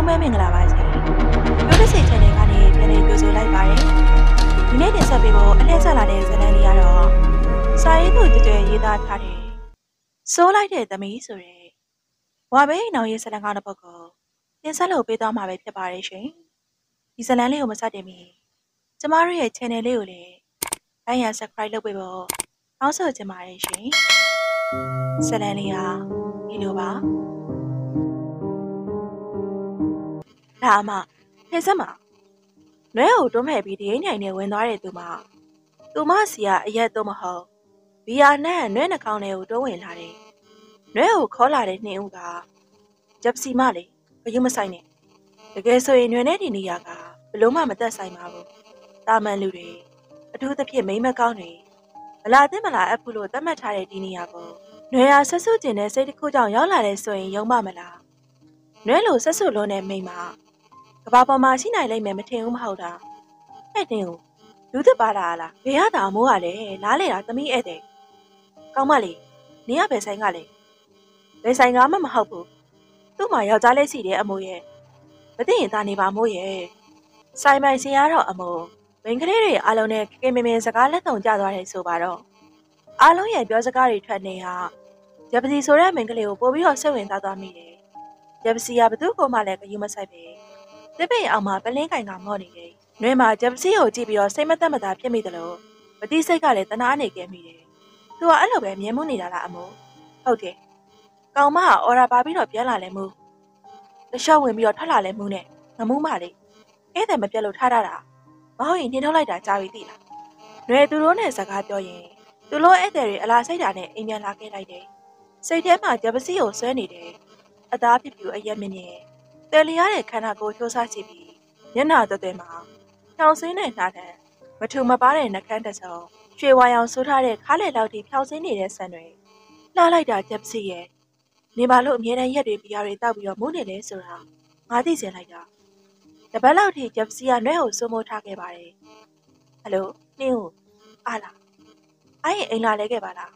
လုံးပဲမင်္ဂလာပါရှင်ပြောတဲ့စိတ် channel ကနေပြန်လည်ကြိုဆိုလိုက်ပါတယ်ဒီနေ့တင်ဆက်ပေးဖို့အလှည့်ဆက်လာတဲ့ဇာတ်လမ်းလေးကတော့စာရေးသူကြွကြွရေးသားထားတဲ့စိုးလိုက်တဲ့သမီးဆိုတဲ့ဝါဘေးနောင်ရေးဇာတ်လမ်းကောင်းတစ်ပုဒ်ကိုတင်ဆက်လို့ပေးသွားမှာပဲဖြစ်ပါတယ်ရှင်ဒီဇာတ်လမ်းလေးကိုမစတင်မီကျမတို့ရဲ့ channel လေးကိုလည်း like and subscribe လုပ်ပေးဖို့အောက်ဆိုချင်ပါတယ်ရှင်ဇာတ်လမ်းလေးဟာဒီလိုပါ ဒါမှဖက်ဆက်မှာနွဲကိုတွန်းမဲ့ပြီးဒီညိုင်နဲ့ဝင်သွားတဲ့သူမသူမစီကအရက်တော့မဟုတ်ဘီယာနဲ့နွဲနှကောင်းတွေကိုတွန်းဝင်လာတယ်နွဲကိုခေါ်လာတဲ့နှင်းဦးကဂျပ်စီမလေဘယူမဆိုင်နဲ့တကယ်ဆိုရင်နွဲနဲ့ဒီနေရာကဘလို့မှမသက်ဆိုင်ပါဘူးတာမန်လူတွေအထူးသဖြင့်မိမကောင်းတွေမလာသင့်မလာအပ်ဖို့လို့သတ်မှတ်ထားတဲ့ဒီနေရာကိုနွဲရဆက်ဆုကျင်တဲ့စိတ်တစ်ခုကြောင့်ရောက်လာတဲ့ဆိုရင်ယုံမမလားနွဲလိုဆက်ဆုလုံးတဲ့မိမ ကဘာပေါ်မှာရှိနိုင်လိမ့်မယ်မထင်ဘူးမဟုတ်တာအဲ့တင်ကိုလူသစ်ပါလာလားဘယ်ရတာမိုးကလည်းလားလေတာသမီးဧည့်တဲ့ကောင်းမလေးနင်ကဘယ်ဆိုင်ကလဲဘယ်ဆိုင်ကမှမဟုတ်ဘူးသူ့မှာယောက်ျားလေးစီတဲ့အမိုးရဲ့မသိရင်တာနေပါမိုးရဲ့ဆိုင်မိုင်စင်ရတော့အမိုးမိန်းကလေးတွေအားလုံးနဲ့ကင်မင်မင်စကားလက်ဆောင်ကြသွားတယ်ဆိုပါတော့အားလုံးရဲ့ပြောစကားတွေထွက်နေဟာဂျပစီဆိုတဲ့မိန်းကလေးကိုပို့ပြီးတော့စိတ်ဝင်စားသွားမိတယ်ဂျပစီကဘသူ့ကိုမှလည်းဂယုမဆိုင်ပဲ တစ်ပိတ်အောင်မှာပလင်းကင်ကမော့နေတယ်။နှွဲမှာဂျပစီကိုကြည့်ပြီးတော့စိတ်မသက်မသာဖြစ်မိတယ်လို့မတိစိတ်ကလည်းတနာနေခဲ့မိတယ်။သူကအဲ့လိုပဲမြင်မှုနေတာလားအမို့။ဟုတ်တယ်။ကောင်မကအော်ရာပါပြီးတော့ပြန်လာလဲမှု။တခြားဝင်ပြီးတော့ထွက်လာလဲမှုနဲ့ငမှုမလေး။အဲ့ဒါမပြတ်လို့ထားတာ။မဟုတ်ရင်နှင်းထုတ်လိုက်တာကြားပြီးသိလား။နှွဲသူတို့နဲ့စကားပြောရင်သူတို့ဧည့်သည်တွေအလားစိတ်ဓာတ်နဲ့အိမ်ပြန်လာခဲ့လိုက်တယ်။စိတ်ထဲမှာဂျပစီကိုဆွဲနေတယ်။အသားပြပြအရက်မြင့်မြင့် တယ်လျားတဲ့ခန္ဓာကိုယ်ချိုးစားကြည့်ပြီးမျက်နှာသွဲ့သွဲ့မှာဖြောင်စင်းတဲ့နှာတန်းမထူမပါတဲ့နှကန်းတစ်စုံရွှေဝါရောင်ဆိုးထားတဲ့ခါးလေလောက်ထိဖြောင်စင်းနေတဲ့ဆန်တွေလှလိုက်တာဂျက်စီရဲ့နေပါလို့အမြဲတမ်းရက်တွေပြားတွေတောက်ပြီးတော့မုန်းနေလဲဆိုတာငါသိစင်လိုက်တာတပတ်လောက်ထိဂျက်စီကနှဲကိုစိုးမိုးထားခဲ့ပါတယ်ဟယ်လိုနှင်းကိုအားလားအားရင်အိမ်လာလဲခဲ့ပါလား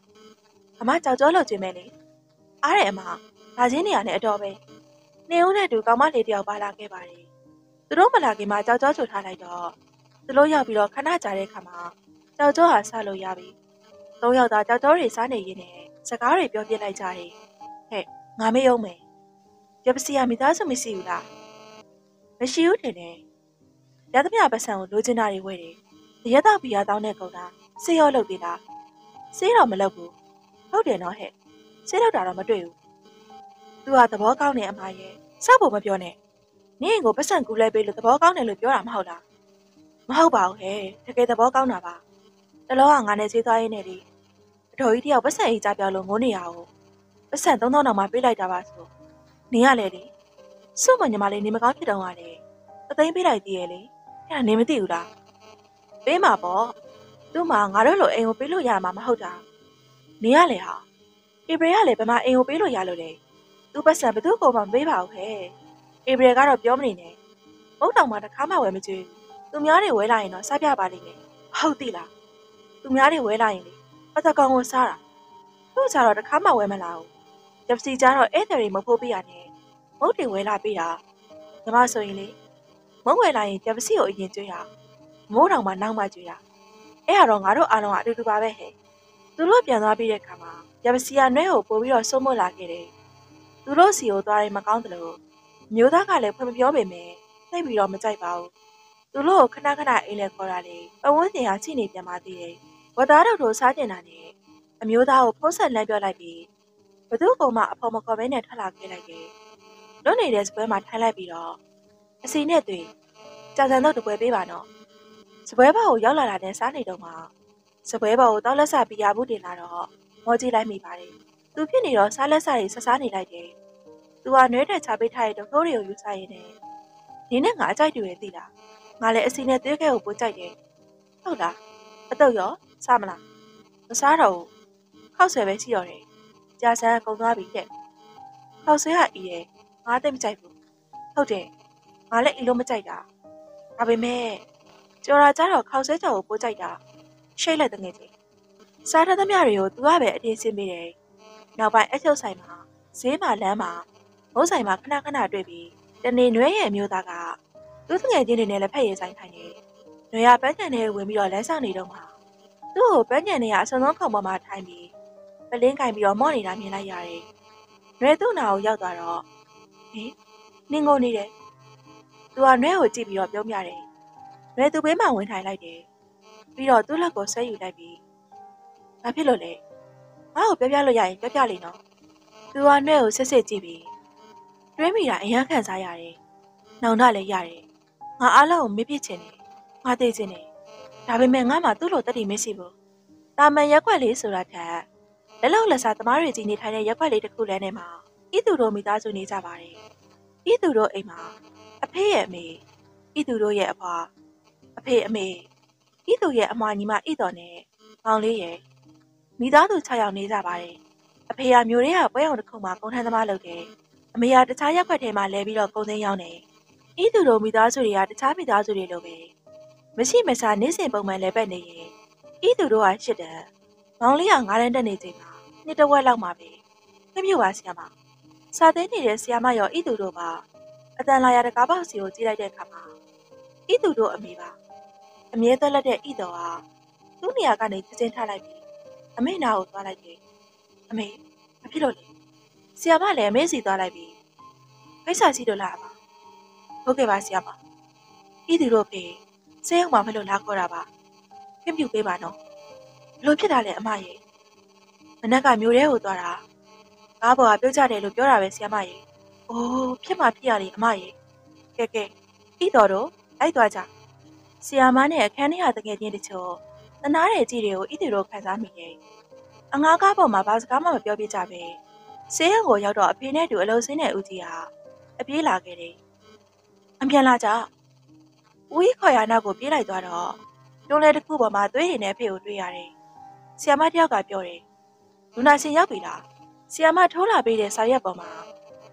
အမကြောက်ကြောလို့ကျင်မယ်လေအားတယ်အမဒါချင်းနေရနဲ့အတော်ပဲ နေဦးနဲ့တူကောင်မလေးတယောက်ပါလာခဲ့ပါတယ်။သူတို့မလာခင်မှာကြောက်ကြောချိုထားလိုက်တော့သူတို့ရောက်ပြီးတော့ခဏကြာတဲ့ခါမှာကြောက်ကြောဟာဆလို့ရပြီ။သုံးယောက်သားကြောက်ကြောတွေစားနေရင်းနဲ့စကားတွေပြောပြလိုက်ကြတယ်။ဟဲ့ငါမေးအောင်မယ်။ရပစီယာမိသားစုမရှိဘူးလား။မရှိဘူးတင်တယ်။ရသမျှပတ်စံကိုလိုချင်တာတွေဝယ်တယ်။ရသပီယာတောင်းတဲ့ကောင်သားစေးရောလုပ်သေးလား။စေးတော့မလုပ်ဘူး။ဟုတ်တယ်နော်ဟဲ့။စေးလောက်တာတော့မတွေ့ဘူး သူကသဘောကောင်းတယ်အမရဲ့စောက်ဖို့မပြောနဲ့နင့်ကိုပတ်စံကူလဲပေးလို့သဘောကောင်းတယ်လို့ပြောတာမဟုတ်လားမဟုတ်ပါဘူးဟဲ့တကယ်သဘောကောင်းတာပါတလောကငါနဲ့ဈေးသွားရင်းနဲ့လေအတော်ကြီးတယောက်ပတ်စံအိတ်ကြပြောလို့ငိုနေရအောင်ပတ်စံ3000တောင်မှပေးလိုက်တာပါဆိုနင်ကလည်းလေစုမညီမလေးနေမကောင်းဖြစ်တော့ကလေအသိမ်းပေးလိုက်သေးရဲ့လေအဲ့ဒါနေမသိဘူးလားပေးမှာပေါ့သူ့မှာငါတို့လိုအိမ်ကိုပေးလို့ရမှာမဟုတ်တာနင်ကလေဟာဧပြီကလည်းဘယ်မှာအိမ်ကိုပေးလို့ရလို့လဲ သူ့ပတ်စံဘသူ့ကိုမှမပေးပါဘူးခဲအေဘရယ်ကတော့ပြောမနေနဲ့မုတ်တောင်မှတစ်ခါမှဝယ်မကြွေးသူများတွေဝဲလာရင်တော့စားပြပါလိမ့်မယ်ဟုတ်ပြီလားသူများတွေဝဲလာရင်လေပတ်သက်ကောင်ကိုစားတာသူ့ကြတော့တစ်ခါမှဝဲမလာဘူးဂျပစီကြတော့ဧည့်သည်တွေမဖို့ပေးရနဲ့မုတ်တွေဝဲလာပေးတာညီမဆိုရင်လေမုတ်ဝဲလာရင်ဂျပစီကိုအရင်ကြွေးရမိုးတောင်မှနောက်မှကြွေးရအဲ့ဟာတော့ငါတို့အားလုံးကအတူတူပါပဲဟဲ့သူတို့ပြန်သွားပြီးတဲ့ခါမှာဂျပစီကနှဲကိုပို့ပြီးတော့စိုးမို့လာခဲ့တယ် သူတို့စီကိုသွားရင်မကောင်းတယ်လို့မျိုးသားကလည်းဖွင့်မပြောပေမဲ့သိပြီးတော့မကြိုက်ပါဘူးသူတို့ကိုခဏခဏအိမ်လဲခေါ်တာလေပဝန်းကျင်ဟာချိနေပြန်ပါသေးတယ်ဝတ်သားတို့တို့စားကျင်တာနဲ့အမျိုးသားကိုဖုံးဆက်လမ်းပြောလိုက်ပြီးဘသူ့ကောင်မှအဖေမခေါ်ဘဲနဲ့ထွက်လာခဲ့လိုက်တယ်လွတ်နေတဲ့စပွဲမှာထိုင်လိုက်ပြီးတော့အစီနဲ့တွေ့ကြာစံတော့တပွဲပေးပါနော်စပွဲဘောကိုရောက်လာတာနဲ့စားနေတော့မှစပွဲဘောကိုတောက်လက်ဆပြရဘူးတင်လာတော့မောကြည့်လိုက်မိပါတယ် သူဖြစ်နေတော့စားလက်စားတွေဆဆားနေလိုက်တယ်။သူကနွဲတက်ချပေးထားတဲ့ဒေါက်တွေကိုယူစားရင်းနဲ့နင်းနဲ့ငါအကြိုက်တူရဲ့သိလား။ငါလည်းအစီနဲ့သွေးခဲကိုပို့ကြိုက်တယ်။ဟုတ်လား။အတော့ရောစားမလား။မစားတော့ဘူး။ခောက်ဆွဲပဲရှိတော့တယ်။ကြာဆန်းကုန်သွားပြီတဲ့။ခောက်ဆွဲကအီးရဲ့ငါသိမကြိုက်ဘူး။ဟုတ်တယ်။ငါလည်းအီလို့မကြိုက်တာ။ဒါပေမဲ့ကြော်ရာကြတော့ခောက်ဆွဲကြော်ကိုပို့ကြိုက်တာ။ရှိတ်လိုက်တဲ့ငယ်ချင်း။စားထားသမျှတွေကို तू ကပဲအတင်းစင်းပေးတယ်။ နောက်ပိုင်းအချုပ်ဆိုင်မှာဈေးမှာလမ်းမှာမုတ်ဆိုင်မှာခဏခဏတွေ့ပြီးတနေ့နွဲရဲ့မျိုးသားကသူ့ငယ်ချင်းတွေနဲ့လည်းဖက်ရည်ဆိုင်ထိုင်နေ။နွေရပန်းချန်ထဲဝင်ပြီးတော့လမ်းဆောင်နေတော့မှသူ့ကိုပန်းချန်ထဲကအစုံဆုံးခုံပေါ်မှာထိုင်ပြီးပလင်းကင်ပြီးတော့မော့နေတာမြင်လိုက်ရတယ်။နွေသူ့နာကိုရောက်သွားတော့ဟင်နင်းကုန်နေတယ်။သူကနွဲကိုကြည့်ပြီးတော့ပြုံးပြတယ်။နွဲသူ့ဘေးမှာဝင်ထိုင်လိုက်တယ်။ပြီးတော့သူ့လက်ကိုဆွဲယူလိုက်ပြီးဘာဖြစ်လို့လဲ။ ငါ့ကိုပြောပြလို့ရရင်ပြောပြလိမ့်နော်။သူကနွဲကိုစစ်စစ်ကြည့်ပြီးတွေးမိတာအရန်ခံစားရတယ်။နောင်တလည်းရတယ်။ငါအားလုံးကိုမေ့ပြစ်ချင်တယ်။ငါသိချင်တယ်။ဒါပေမဲ့ငါမှသူ့လိုတတိမရှိဘူး။တာမန်ရက်ွက်လေးဆိုတာထက်လက်လောက်လက်စားသမားတွေကြီးနေထိုင်တဲ့ရက်ွက်လေးတစ်ခုလဲနဲ့မှာဤသူတို့မိသားစုနေကြပါတယ်။ဤသူတို့အိမ်မှာအဖေရဲ့အမေဤသူတို့ရဲ့အဖွာအဖေအမေဤသူရဲ့အမွာညီမဤတော်နဲ့မောင်လေးရဲ့ မိသားစု6ယောက်နေကြပါတယ်။အဖေကမျိုးတွေကပွဲအောင်တစ်ခုမှာကုန်ထမ်းသမားလုပ်တယ်။အမေကတခြားရက်ွက်ထဲမှာလဲပြီးတော့ကုန်သိမ်းရောက်နေ။ဤသူတို့မိသားစုတွေကတခြားမိသားစုတွေလိုပဲမရှိမစားနေ့စဉ်ပုံမှန်လဲပတ်နေရင်ဤသူတို့ကရှစ်တန်းမောင်လေးကငားတန်းတက်နေချိန်မှာနှစ်တဝက်လောက်မှာပဲခင်းမြုပ်ပါဆရာမစာသိနေတဲ့ဆရာမရောဤသူတို့ပါအတန်လာရတကားပေါက်စီကိုကြည့်လိုက်တဲ့အခါမှာဤသူတို့အမေပါအမြဲသက်လက်တဲ့ဤတော်ဟာသူ့နေရာကနေချင်းချင်းထားလိုက်ပြီး အမေနာကိုသွားလိုက်တယ်အမေမဖြစ်လို့လေဆရာမလည်းအမေစီသွားလိုက်ပြီးဖိတ်စာစီတို့လာပါဟုတ်ကဲ့ပါဆရာမဤသူတို့ဖေဆေးရုံမှာမလို့လာခေါ်တာပါခင်းပြူပေးပါနော်ဘလို့ဖြစ်တာလဲအမရေမနက်ကမျိုးတဲကိုသွားတာကားပေါ်ကပြုတ်ကြတယ်လို့ပြောတာပဲဆရာမရေအိုးဖြစ်မှဖြစ်ရလေအမရေကဲကဲဤတော်တို့လိုက်သွားကြဆရာမနဲ့အခန်းထဲဟာတကယ်ချင်းတချို့ တနာတဲ့ကြည့်တွေကိုဤသူတို့ခံစားမိရဲ့အငါးကားပေါ်မှာဘာစကားမှမပြောပြကြပဲဆေးရုံကိုရောက်တော့အဖေနဲ့တူအလုံးစင်းတဲ့ဦးကြီးဟာအပြေးလာခဲ့တယ်အပြန်လာကြဦးကြီးခေါ်ရနောက်ကိုပြေးလိုက်သွားတော့တွန်းလဲတစ်ခုပေါ်မှာသွေးရည်နဲ့အဖေကိုတွေ့ရတယ်။ဆီယမတယောက်ကပြောတယ်။လူနာရှင်ရောက်ပြီလား။ဆီယမထိုးလာပေးတဲ့စာရွက်ပေါ်မှာ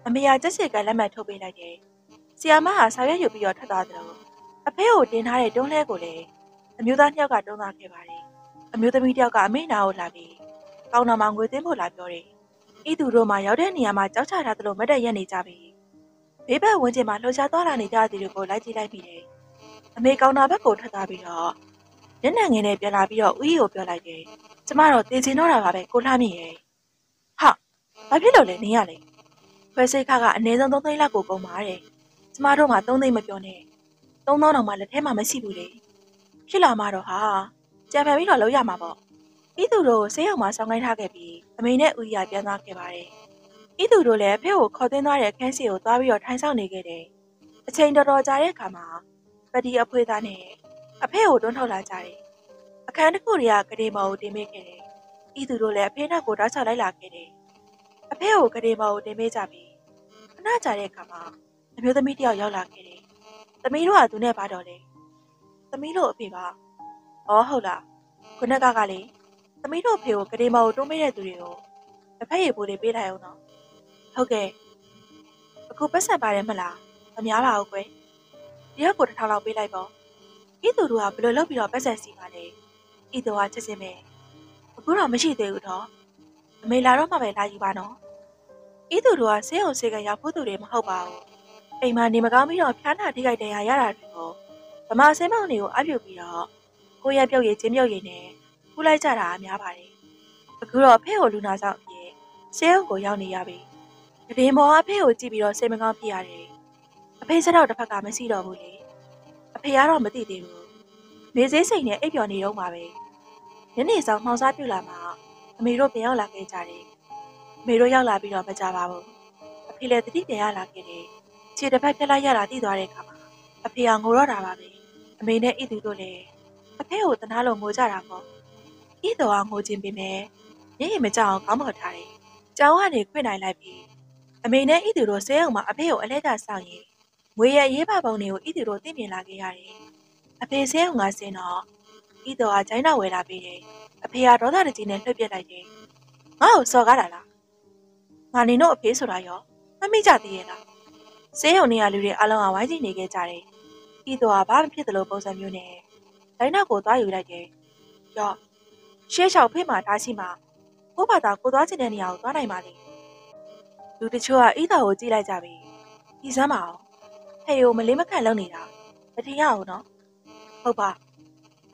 အမေကကျက်စစ်ကလက်မှတ်ထုတ်ပေးလိုက်တယ်။ဆီယမဟာစာရွက်ယူပြီးတော့ထွက်သွားတယ်လို့အဖေကိုတင်ထားတဲ့တွန်းလဲကိုလည်း အမျိုးသားတစ်ယောက်ကတွန်းသားခဲ့ပါတယ်။အမျိုးသမီးတစ်ယောက်ကအမေနာကိုလာပြီးကောင်းတော်မှာငွေသိမ်းဖို့လာပြောတယ်။ဤသူတို့မှရောက်တဲ့နေရာမှာကြောက်ချထားသလိုမတ်တက်ရက်နေကြပြီ။ဘေးဘက်ဝန်းကျင်မှာလှုပ်ရှားသွားလာနေကြတဲ့သူတွေကိုလိုက်ကြည့်လိုက်ပြီးတယ်။အမေကောင်တာဘက်ကိုထွက်သွားပြီးတော့ညနေငယ်နဲ့ပြန်လာပြီးတော့ဦးကြီးကိုပြောလိုက်တယ်။ကျမတော့တည်ချင်တော့တာပါပဲကိုလှမြင့်ရဲ့။ဟာဘာဖြစ်လို့လဲနင်းရလဲ။ခွဲစိတ်ခါကအနည်းဆုံး3သိန်းလောက်ကိုကုန်ပါတယ်။ကျမတို့မှ3သိန်းမပြောနဲ့။3000တောင်မှလက်ထဲမှာမရှိဘူးလေ။ ဖြစ်လာမှတော့ဟာကြံဖန်ပြီးတော့လောက်ရမှာပေါ့။ဤသူတို့ဆေးရုံမှာဆောင်းခိုင်းထားခဲ့ပြီးအမေနဲ့ဦးကြီးကပြန်သွားခဲ့ပါတယ်။ဤသူတို့လည်းဖေကိုခေါ်သွင်းသွားတဲ့အခန်းစီကိုသွားပြီးတော့ထိုင်ဆောင်နေခဲ့တယ်။အချိန်တော်တော်ကြာတဲ့အခါမှာပတီအဖွေးသားနဲ့အဖေကိုတွန်းထုတ်လာကြတယ်။အခန်းတစ်ခုတွေကကလေးမော်ကိုတင်ပေးခဲ့တယ်။ဤသူတို့လည်းအဖေနောက်ကိုတောက်ချလိုက်လာခဲ့တယ်။အဖေကိုကလေးမော်ကိုတင်ပေးကြပြီးခဏကြာတဲ့အခါမှာအမျိုးသမီးတစ်ယောက်ရောက်လာခဲ့တယ်။သမီးတို့ကသူနဲ့ပါတော့လေ။ သမီးတို့အဖေပါ။အော်ဟုတ်လား။ခုနကကလေသမီးတို့အဖေကိုကလေးမော်ကိုတွန်းပေးတဲ့သူတွေကိုတစ်ဖက်ရည်ပိုးလေးပေးလိုက်အောင်နော်။ဟုတ်ကဲ့။အခုပတ်ဆက်ပါတယ်မလား။မများပါဘူးကွယ်။တရက်ကိုတစ်ထောင်လောက်ပေးလိုက်ပေါ့ဤသူတို့ကဘယ်လိုလုပ်ပြီးတော့ပတ်ဆက်စီပါလဲဤသူကချက်ချင်းပဲအခုတော့မရှိသေးဘူးတော့အမေလာတော့မှပဲလာယူပါနော်ဤသူတို့ကဆေးရုံဆေးကန်ရောက်ဖို့သူတွေမဟုတ်ပါဘူးအိမ်မှာနေမကောင်းပြီးတော့ဖျားနာထိခိုက်တရားရတာတွေကို ဗမာဆင်းမောင်တွေကိုအပြုတ်ပြီးတော့ကိုရက်ပြုတ်ရည်ချင်းပြုတ်ရည်နဲ့ပူလိုက်ကြတာအများပါတယ်အခုတော့ဖဲ့ကိုလူနာဆောင်အဖြစ်ဆေးရုံကိုရောက်နေရပြီတပင်ပေါ်အဖေကိုကြည့်ပြီးတော့စိတ်မကောင်းဖြစ်ရတယ်အဖေစတော့တစ်ဖက်ကမရှိတော့ဘူးလေအဖေကတော့မသိသေးဘူးနေစည်းစိန်နဲ့အိပ်ပျော်နေတော့မှာပဲညနေဆောင်မှောင်စားပြူလာမှအမေတို့ပြန်ရောက်လာခဲ့ကြတယ်အမေတို့ရောက်လာပြီးတော့မကြပါဘူးအဖေလည်းတတိပြန်ရလာခဲ့တယ်ခြေတစ်ဖက်ဖြတ်လိုက်ရတာသိသွားတဲ့အခါမှာအဖေကငိုတော့တာပါပဲ အမေနဲ့ဣသူတို့လည်းအဖေကိုတနာလို့ငိုကြတာပေါ့ဣသူကငိုခြင်းပင်မဲ့ညရင်မကြအောင်ကောင်းမော်ထားတယ်ကျောင်းကနေခွင့်နိုင်လိုက်ပြီးအမေနဲ့ဣသူတို့ဆဲအောင်မှာအဖေကိုအလဲကျဆောင်ရင်ငွေရရေးပါပုံတွေကိုဤသူတို့သိမြင်လာခဲ့ရတယ်။အဖေဆဲအောင်ကစင်တော့ဤတော်ကဂျိုင်းနာဝယ်လာပေးတယ်။အဖေကဒေါသတကြီးနဲ့လှုပ်ပြက်လိုက်တယ်။ငါ့ကိုစော်ကားတာလား။ငါနေတော့အဖေဆိုတာရောမမိကြသေးရဲ့လား။ဆဲုံနေရလူတွေအလုံးကဝိုင်းကြည့်နေခဲ့ကြတယ်။ ဤတော်ကဘာမှဖြစ်တယ်လို့ပုံစံမျိုးနဲ့ဂျိုင်းနာကိုသွားယူလိုက်တယ်။ရော့ရှေးချောက်ဖေးမှာထားရှိမှာကိုဘာသာကိုသွားချင်တဲ့နေရာကိုသွားနိုင်ပါလိမ့်။လူတချို့ကဤတော်ကိုကြည့်လိုက်ကြပြီ။ဒီစမ်းပါအောင်ဟေယိုမလေးမခန့်လုံနေတာမထင်ရဘူးနော်ဟုတ်ပါ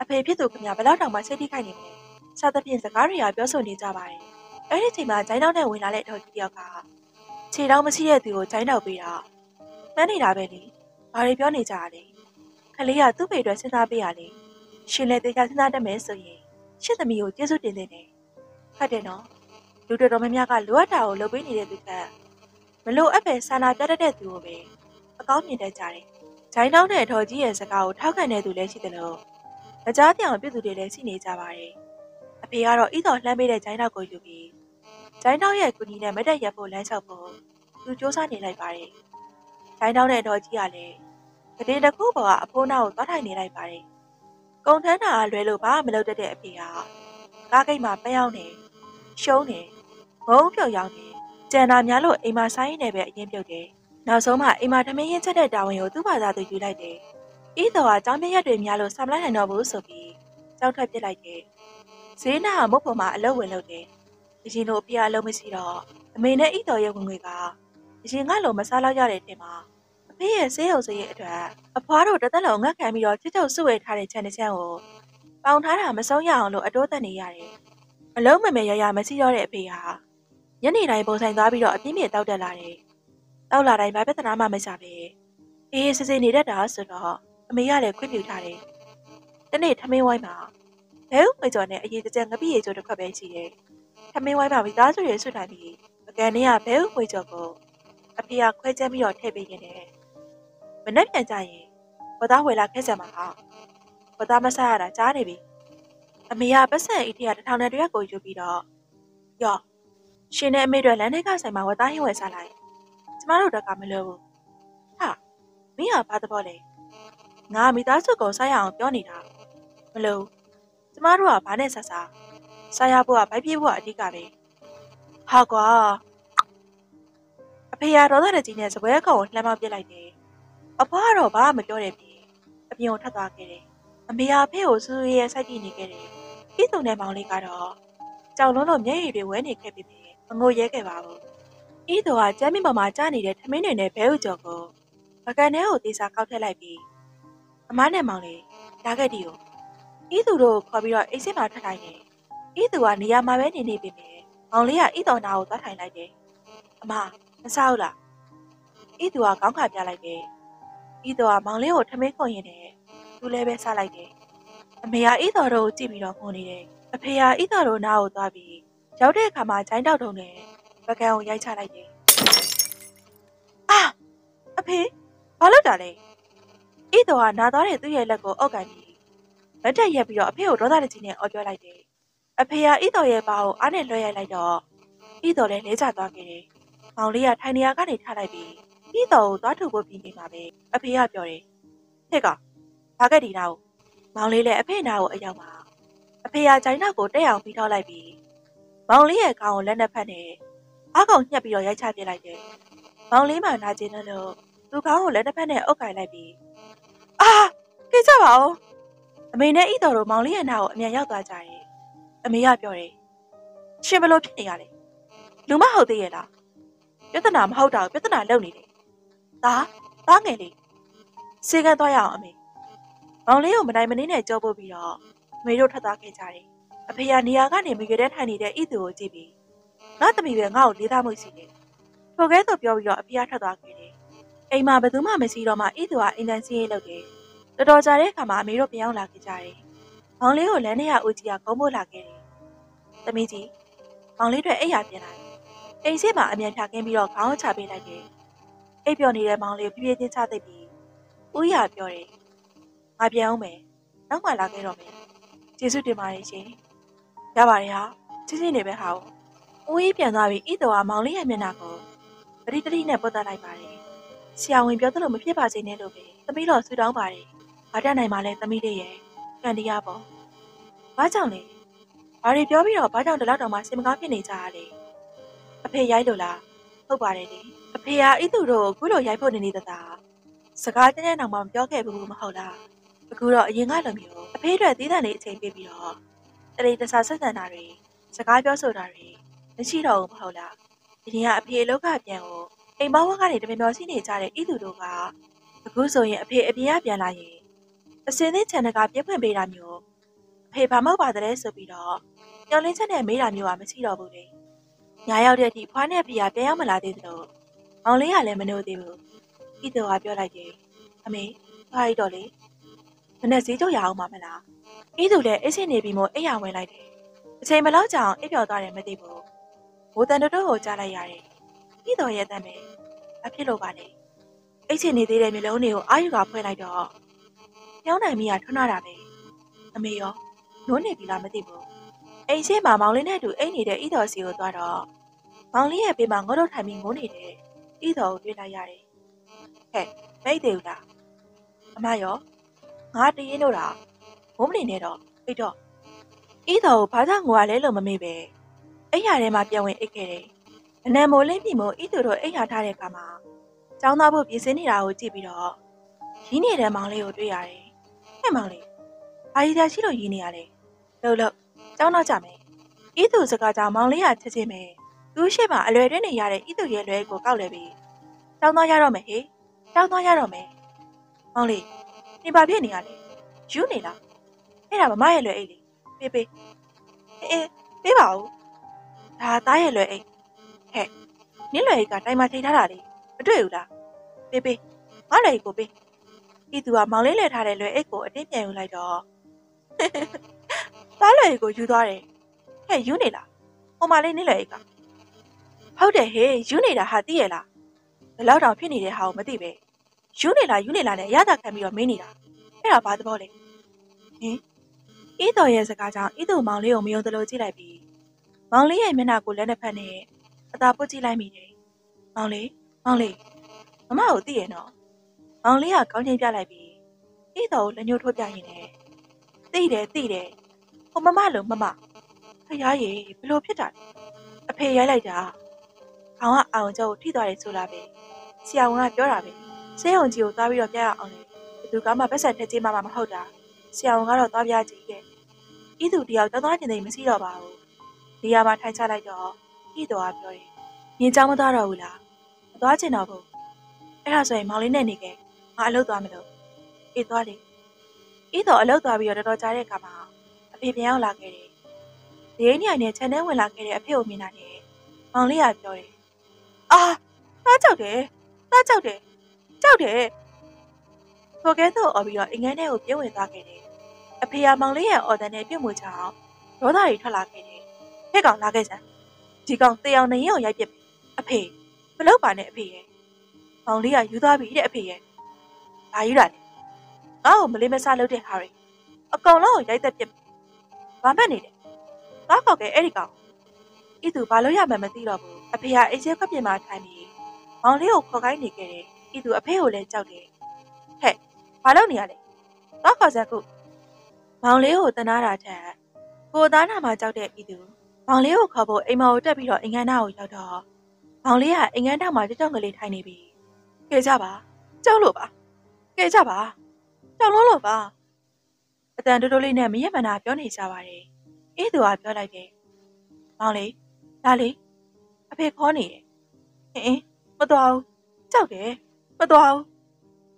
အဖေဖြစ်သူခင်ဗျဘယ်တော့တောင်မှစိတ်ထိခိုက်နေမလဲစသဖြင့်စကားတွေကပြောဆိုနေကြပါတယ်အဲ့ဒီချိန်မှာဂျိုင်းတောင်းနဲ့ဝင်လာတဲ့ထော်ကြီးတယောက်ကခြေတောင်းမရှိတဲ့သူကိုဂျိုင်းတောက်ပေးတာမှန်းနေတာပဲလေဘာတွေပြောနေကြတာလဲ ခလေးကသူ့ဖေအတွက်စဉ်းစားပေးရလေရှင်လည်းတေချာစဉ်းစားတတ်မယ်ဆိုရင်ရှစ်သမီးကိုကျေးဇူးတင်နေတယ်ဟုတ်တယ်နော်လူတော်တော်များများကလိုအပ်တာကိုလုပ်ပေးနေတဲ့သူကမလို့အပ်ပဲစာနာပြတတ်တဲ့သူကိုပဲအကောင်းမြင်တတ်ကြတယ်ဂျိုင်းတောင်းတဲ့အထော်ကြီးရဲ့စကားကိုထောက်ခံတဲ့သူလည်းရှိတယ်လို့အကြားပြောင်ပြည့်သူတွေလည်းရှိနေကြပါတယ်အဖေကတော့ဤတော်လှမ်းပေးတဲ့ဂျိုင်းတောက်ကိုယူပြီးဂျိုင်းတောင်းရဲ့ကူညီနဲ့မတက်ရက်ဖို့လမ်းလျှောက်ဖို့သူစူးစမ်းနေလိုက်ပါတယ်ဂျိုင်းတောင်းတဲ့အထော်ကြီးကလည်း တည်တကူပေါ်ကအဖိုးနာကိုသွားထိုင်နေလိုက်ပါတယ်ကုံထမ်းတာကလွဲလို့ဘာမှမလုပ်တတ်တဲ့အဖေကကားဂိတ်မှာပျောင်းနေရှုံးနေငုံပြုတ်ရောက်နေကျန်တာများလို့အိမ်မှာဆိုင်ရင်းနေပဲအရင်ပြုတ်တယ်နောက်ဆုံးမှအိမ်မှာထမင်းရင်းချက်တဲ့တာဝန်ကိုသူ့ဘာသာသူယူလိုက်တယ်။ဤတော်ကကြောင်းပြရက်တွေများလို့ဆမ်လိုက်နိုင်တော့ဘူးဆိုပြီးကြောက်ထွက်ပစ်လိုက်တယ်။ဈေးနာမုတ်ပေါ်မှာအလုပ်ဝင်လုပ်တယ်။အရင်လိုအပြာအလုံးမရှိတော့အမေနဲ့ဤတော်ရဲ့ဝင်ငွေကအရင်ကလိုမစားလောက်ရတဲ့တင်မှာ အဖေရဲ့ဆေးရုံစရိတ်အတွက်အဖွားတို့တသက်လုံးငတ်ခံပြီးတော့ချစ်ချုပ်စုဝေထားတဲ့ခြံတစ်ချမ်းကိုပေါင်ထားတာမဆုံးရအောင်လို့အတိုးသက်နေရတယ်။အလုံးမမဲရရမရှိတော့တဲ့အဖေဟာညနေတိုင်းပုံဆိုင်သွားပြီးတော့အပြင်းပြေတောက်တက်လာတယ်။တောက်လာတိုင်းဘာပြဿနာမှမချပဲ။အေးစစ်စစ်နေတတ်တာဆိုတော့အမေကလည်းခွင့်ပြုထားတယ်။တနေ့ထမင်းဝိုင်းမှာဘဲဥမေကျော်နဲ့အရေးတကြငပိရေကျော်တစ်ခွက်ပဲရှိတယ်။ထမင်းဝိုင်းမှာမိသားစုတွေဆွထိုင်ပြီးအကန်နဲ့ကဘဲဥမေကျော်ကိုအဖေကခွဲချမ်းပြီးတော့ထည့်ပေးနေတယ်။ မနေ့ပြန်ကြရင်ဘသားဝယ်လာခဲ့ကြမှာဟာ။ဘသားမဆရတာကြားနေပြီ။အမေကပတ်စံအိတ်ထရတစ်ထောင်နဲ့တရက်ကိုယူပြီးတော့ယော့ရှင်နဲ့အမေတို့လမ်းထဲကဆိုင်မှာဝသားဟင်းဝယ်စားလိုက်ကျမတို့တက်ကမလို့ဘူးဟာမင်းကဘာသဘောလဲငါမိသားစုကိုစားရအောင်ပြောနေတာမလို့ကျမတို့ကဘာနဲ့ဆက်စားစားရဖို့ကဘိုက်ပြေးဖို့ကအဓိကပဲဟာကွာအဖေရတော်တဲ့ကြီးနဲ့စပွဲကောင်ကိုလှမ်းမပစ်လိုက်တယ် အဖွားကတော့ဘာမှမပြောတယ်ပြီအပြင်ကိုထပ်သွားခဲ့တယ်အမေဟာဖေကိုစူးစူးရဲစိုက်ကြည့်နေခဲ့တယ်ပြီးသူနဲ့မောင်လေးကတော့ကြောင်လုံးလုံးမျက်ရည်တွေဝဲနေခဲ့ပြီမငိုရဲခဲ့ပါဘူး။ဤသူကကျမ်းမင်းပေါ်မှာကြားနေတဲ့ထမင်းတွေနဲ့ဘဲဥကျော်ကိုပကံထဲကိုတေစာကောက်ထည့်လိုက်ပြီးအမနဲ့မောင်လေးလာခဲ့ဒီကိုဤသူတို့ခေါ်ပြီးတော့အိတ်စစ်မှာထထိုင်နေ။ဤသူကနေရာမှာပဲနေနေပြီမယ်။မောင်လေးကဤတော်နာကိုသွားထိုင်လိုက်တယ်။အမမစားဘူးလား။ဤသူကခေါင်းခါပြလိုက်တယ်။ ဤသူကမောင်လေးကိုထမင်းခွန်ရင်နဲ့သူလည်းပဲစားလိုက်တယ်။အမေကဤတော်တို့ကိုကြည့်ပြီးတော့ငိုနေတယ်။အဖေကဤတော်တို့နာကိုသွားပြီးရောက်တဲ့အခါမှာဂျိုင်းတောက်တုံနဲ့ပကံကိုရိုက်ချလိုက်တယ်။အာအဖေဘာလုပ်တာလဲ။ဤတော်ကနာသွားတဲ့သူ့ရဲ့လက်ကိုအောက်ကန်ပြီးလက်ထက်ရက်ပြီးတော့အဖေကိုဒေါသတကြီးနဲ့အော်ပြောလိုက်တယ်။အဖေကဤတော်ရဲ့ဘာကိုအားနဲ့လွှဲရိုက်လိုက်တော့ဤတော်လည်းလဲကျသွားခဲ့တယ်။မောင်လေးကထိုင်နေရာကနေထားလိုက်ပြီး ဤတော်ကိုသွားထုတ်ဖို့ပြင်နေမှာပဲ။အဖေကပြောတယ်။ဟဲ့ကဘာကက်ဒီနာကိုမောင်လေးလည်းအဖေနာကိုအရောက်မှာအဖေကဂျိုင်းနောက်ကိုတက်အောင်ပြီးထောက်လိုက်ပြီးမောင်လေးရဲ့ခေါင်းကိုလက်နဲ့ဖက်နေအကောင်ညှက်ပြီးတော့ရိုက်ချပြလိုက်တယ်။မောင်လေးမှနာကျင်တယ်လို့သူခေါင်းကိုလက်တစ်ဖက်နဲ့အုပ်ကင်လိုက်ပြီးအာကိစ္စပါဦးအမေနဲ့ဤတော်တို့မောင်လေးရဲ့နာကိုအမြန်ရောက်သွားကြတယ်။အမေကပြောတယ်ရှင်ဘလို့ဖြစ်နေရလဲလူမဟုတ်သေးရဲ့လားပြဿနာမဟုတ်တာကိုပြဿနာလုပ်နေတယ်။ ဒါသားငယ်လေးစေကန်းသွားရအောင်အမေမောင်လေးကိုမနိုင်မနှင်းနဲ့ကြောပို့ပြီးတော့အမေတို့ထပ်သွားခဲ့ကြတယ်အဖေကနေရာကနေမိကြတဲ့ထိုင်နေတဲ့ဤသူကိုကြည့်ပြီးငါသမီးပဲငါ့ကိုလေးသားမှုရှိတယ်။ထိုကဲဆိုပြောပြီးတော့အဖေကထွက်သွားခဲ့တယ်။အိမ်မှာဘယ်သူမှမရှိတော့မှဤသူကအင်တန်စီးရေးလုပ်တယ်။တော်တော်ကြာတဲ့အခါမှာအမေတို့ပြန်ရောက်လာခဲ့ကြတယ်။မောင်လေးကိုလမ်းထဲကဦးကြီးကကုန်းမို့လာခဲ့တယ်။သမီးကြီးမောင်လေးတွေအိပ်ရပြန်လာတယ်။အိမ်ရှိမှာအမြန်ဖြာကင်းပြီးတော့ခေါင်းချပေးလိုက်တယ်။ အိပ်ပျော်နေတဲ့မောင်လေးကိုပြေးပြေးချင်းချသိပ်ပြီးဦးရပြောတယ်။ငါပြန်အောင်မယ်။နောက်မှလာခဲ့တော့မယ်။ကျေးဇူးတင်ပါတယ်ရှင်။ရပါတယ်ဟာချင်းချင်းနေပဲဟာ။ဦးကြီးပြန်သွားပြီးဤတော်ကမောင်လေးရဲ့မျက်နှာကိုပရိတတိနဲ့ပုတ်တက်လိုက်ပါတယ်။ဆရာဝန်ပြောသလိုမဖြစ်ပါစေနဲ့လို့ပဲသမီးတော်ဆူတောင်းပါတယ်။ဘာတတ်နိုင်မှလဲသမီးလေးရဲ့ကန်တရားပေါ့။ဘာကြောင့်လဲ။ဘာတွေပြောပြီးတော့ဘာကြောင့်ဒီလောက်တောင်မှစင်မကားဖြစ်နေကြရလဲ။အဖေရိုက်လို့လား။ဟုတ်ပါတယ်လေ။ အဖေကဤသူတို့ကိုခုလိုရိုက်ဖို့နေနေတာ။စကားတည်းတည်းတော့မှမပြောခဲ့ဘူးမဟုတ်လား။အခုတော့အရင်ကလိုမျိုးအဖေအတွက်သီးသန့်လေးအချိန်ပေးပြီးတော့တရေတဆာဆက်ဆံတာတွေစကားပြောဆိုတာတွေမရှိတော့ဘူးမဟုတ်လားဒီနေ့ကအဖေအလောက်ကပြန်ကိုအိမ်မောင်းဝကနေတမင်မျောရှိနေကြတဲ့ဤသူတို့ကအခုဆိုရင်အဖေအပြင်ကပြန်လာရင်အစင်းသေးချန်တကပြည့်ဖွင့်ပေးတာမျိုးအဖေဘာမှမဟုတ်ပါတဲ့ဆိုပြီးတော့ညှော်လင်းချက်နဲ့မေးတာမျိုးကမရှိတော့ဘူးလေညာရောက်တဲ့အထိဖွားနဲ့ဖေကပြန်ရောက်မလာသေးသလို မောင်လေးကလည်းမနှိုးသေးဘူးဤသူကပြောလိုက်တယ်အမေဘာရီတော့လေမနဲ့ဈေးကြောက်ရအောင်မမလားဤသူလည်းအစ်စ်နေပြီးမို့အိယာဝင်လိုက်တယ်အချိန်မလောက်ကြာအောင်အိပ်ပျော်သွားတယ်မသိဘူးဘိုးတန်တို့တို့ကိုကြားလိုက်ရတယ်ဤတော်ရဲ့တမ်းပဲအဖြစ်လို့ပါလေအိတ်ချင်နေသေးတဲ့မျိုးလုံးတွေကိုအာယူကဖွဲ့လိုက်တော့ပြောင်းနိုင်မိကထွန်းလာတာပဲအမေရောနိုးနေပြီလားမသိဘူးအိမ်ရှိမှာမောင်လေးနဲ့အတူအိတ်နေတဲ့ဤတော်စီကိုသွားတော့မောင်လေးရဲ့ဘေးမှာငိုတော့ထိုင်ပြီးငိုနေတဲ့ဤ တော်ကိုတွေ့လိုက်ရတယ်ဟဲ့မိတ်သေးဘူးလားအမရောငါတရင်တို့တာဘုံမနေနဲ့တော့အိတ်တော့ဤတော်ကိုဘာသာငိုရလဲလို့မမေ့ပဲအိယာထဲမှာပြန်ဝင်အိတ်ခဲ့တယ်အနံမိုးလင်းပြီမို့ဤသူတို့အိယာထားတဲ့အခါမှာចောင်းသားဖို့ပြင်ဆင်နေတာကိုကြည့်ပြီးတော့ရင်းနေတဲ့မောင်လေးကိုတွေ့ရတယ်ဟဲ့မောင်လေးဘာကြီးသားရှိလို့ရင်းနေရလဲလှုပ်လှုပ်ចောင်းတော့ကြမယ်ဤသူစကားကြောင့်မောင်လေးကချက်ချင်းပဲ သူ့ရှိမှအလွယ်တွင်းနေရတဲ့ဤသူရဲ့လွယ်ကိုကောက်လဲပြီးចောင်းသားရတော့မယ်ဟေးចောင်းသားရတော့မယ်မောင်လေးနေပါဖြစ်နေရလဲယူနေလားအဲ့ဒါမမရဲ့လွယ်အိတ်လေပေးပေးအေးပေးပါဦးဒါသားရဲ့လွယ်အိတ်ဟဲ့နင်းလွယ်အိတ်ကတိုင်မှာထိထားတာလေမတွေ့ဘူးလားပေးပေးငါလွယ်အိတ်ကိုပေးဤသူကမောင်လေးလဲထားတဲ့လွယ်အိတ်ကိုအတင်းပြန်ယူလိုက်တော့သားလွယ်အိတ်ကိုယူသွားတယ်ဟဲ့ယူနေလားဟိုမလေးနင်းလွယ်အိတ်က ဟုတ်တယ်ဟေးယူနေတာဟာသိရလားဘယ်လောက်တောင်ဖြစ်နေတဲ့ဟာကိုမသိပဲယူနေလားယူနေလားနဲ့အရသာခံပြီးတော့မင်းနေတာအဲ့ဒါဘာသဘောလဲဟင်ဤတော်ရဲ့စကားကြောင့်ဤသူမောင်လေးကိုမယုံသလိုကြည့်လိုက်ပြီးမောင်လေးရဲ့မျက်နှာကိုလက်နဲ့ဖက်နေအသာပုတ်ကြည့်လိုက်မိတယ်မောင်လေးမောင်လေးမမကိုသိရနော်မောင်လေးကကောင်းချင်းပြလိုက်ပြီးဤတော်ကိုလက်ညှိုးထိုးပြရင်လည်းသိတယ်သိတယ်ဟိုမမလို့မမဖရားရေဘလို့ဖြစ်တာလဲအဖေရိုက်လိုက်တာ ခေါင်းကအောင်ကျော်ကိုထိသွားတယ်ဆိုလားပဲဆရာဝန်ကပြောတာပဲဆေးရုံကြီးကိုသွားပြီးတော့ပြရအောင်လေဘသူကမှပတ်ဆက်ထက်ကြီးမှမဟုတ်တာဆရာဝန်ကတော့သွားပြကြည့်တယ်ဤသူတယောက်တောင်းသွားခြင်းသိမရှိတော့ပါဘူးနေရာမှာထိုင်ချလိုက်တော့ဤတော်ကပြောတယ်မြင်ကြောင်းမသွားတော့ဘူးလားမသွားချင်တော့ဘူးအဲ့ဒါဆိုရင်မောင်လေးနဲ့နေခဲ့ငါအလုပ်သွားမလို့အေးသွားလေဤတော်အလုပ်သွားပြီးတော့တော်တော်ကြာတဲ့အခါမှာအဖေပြန်ရောက်လာခဲ့တယ်ဒီအိမ်ညနဲ့ခြံထဲဝင်လာခဲ့တဲ့အဖေကိုမြင်တာနဲ့မောင်လေးကပြောတယ် အာသားကြောက်တယ်သားကြောက်တယ်ကြောက်တယ်ထိုကဲသို့អော်ပြီးတော့အင်္ဂန်းထဲကိုပြေးဝင်သွားခဲ့တယ်အဖေကမောင်လေးရဲ့အော်ဒန်နဲ့ပြုတ်မှုချအောင်ဒေါသတွေထွက်လာခဲ့တယ်ဟဲ့ကောင်လာခဲ့စမ်းဒီကောင်တေအောင်နေရင်ကိုရိုက်ပစ်ပြီအဖေမလုပ်ပါနဲ့အဖေရဲ့မောင်လေးကယူသွားပြီတဲ့အဖေရဲ့ဘာယူတာလဲငါ့ကိုမလေးမစားလုပ်တဲ့ဟာတွေအကောင်လုံးကိုရိုက်သက်ပစ်ဘာမှတ်နေတယ်ငါခေါ်ခဲ့အဲ့ဒီကောင်ဤသူဘာလို့ရမှန်းမသိတော့ဘူး အဖေကအိမ်ကျဲခွက်ပြင်မှာထိုင်ပြီးမောင်လေးကိုခေါ်ခိုင်းနေခဲ့တယ်ဤသူအဖေကိုလည်းကြောက်တယ်ဟဲ့ဘာလုပ်နေရလဲငါခေါ်စမ်းခုမောင်လေးကိုတနာတာထက်ကိုသားနာမှာကြောက်တဲ့ဤသူမောင်လေးကိုခေါ်ဖို့အိမ်မော်ကိုတက်ပြီးတော့အင်္ဂန်းသားကိုရောက်တော့မောင်လေးကအင်္ဂန်းသားမှာကြောက်ကြောက်ကလေးထိုင်နေပြီကဲကြပါကြောက်လို့ပါကဲကြပါကြောက်လို့လို့ပါအတန်တိုးတိုးလေးနဲ့မရက်မနာပြောနေကြပါတယ်အေးသူကပြောလိုက်တယ်မောင်လေးဒါလေး အဖေခေါ်နေတယ်အင်းအင်းမတော်ဘူးကြောက်တယ်မတော်ဘူး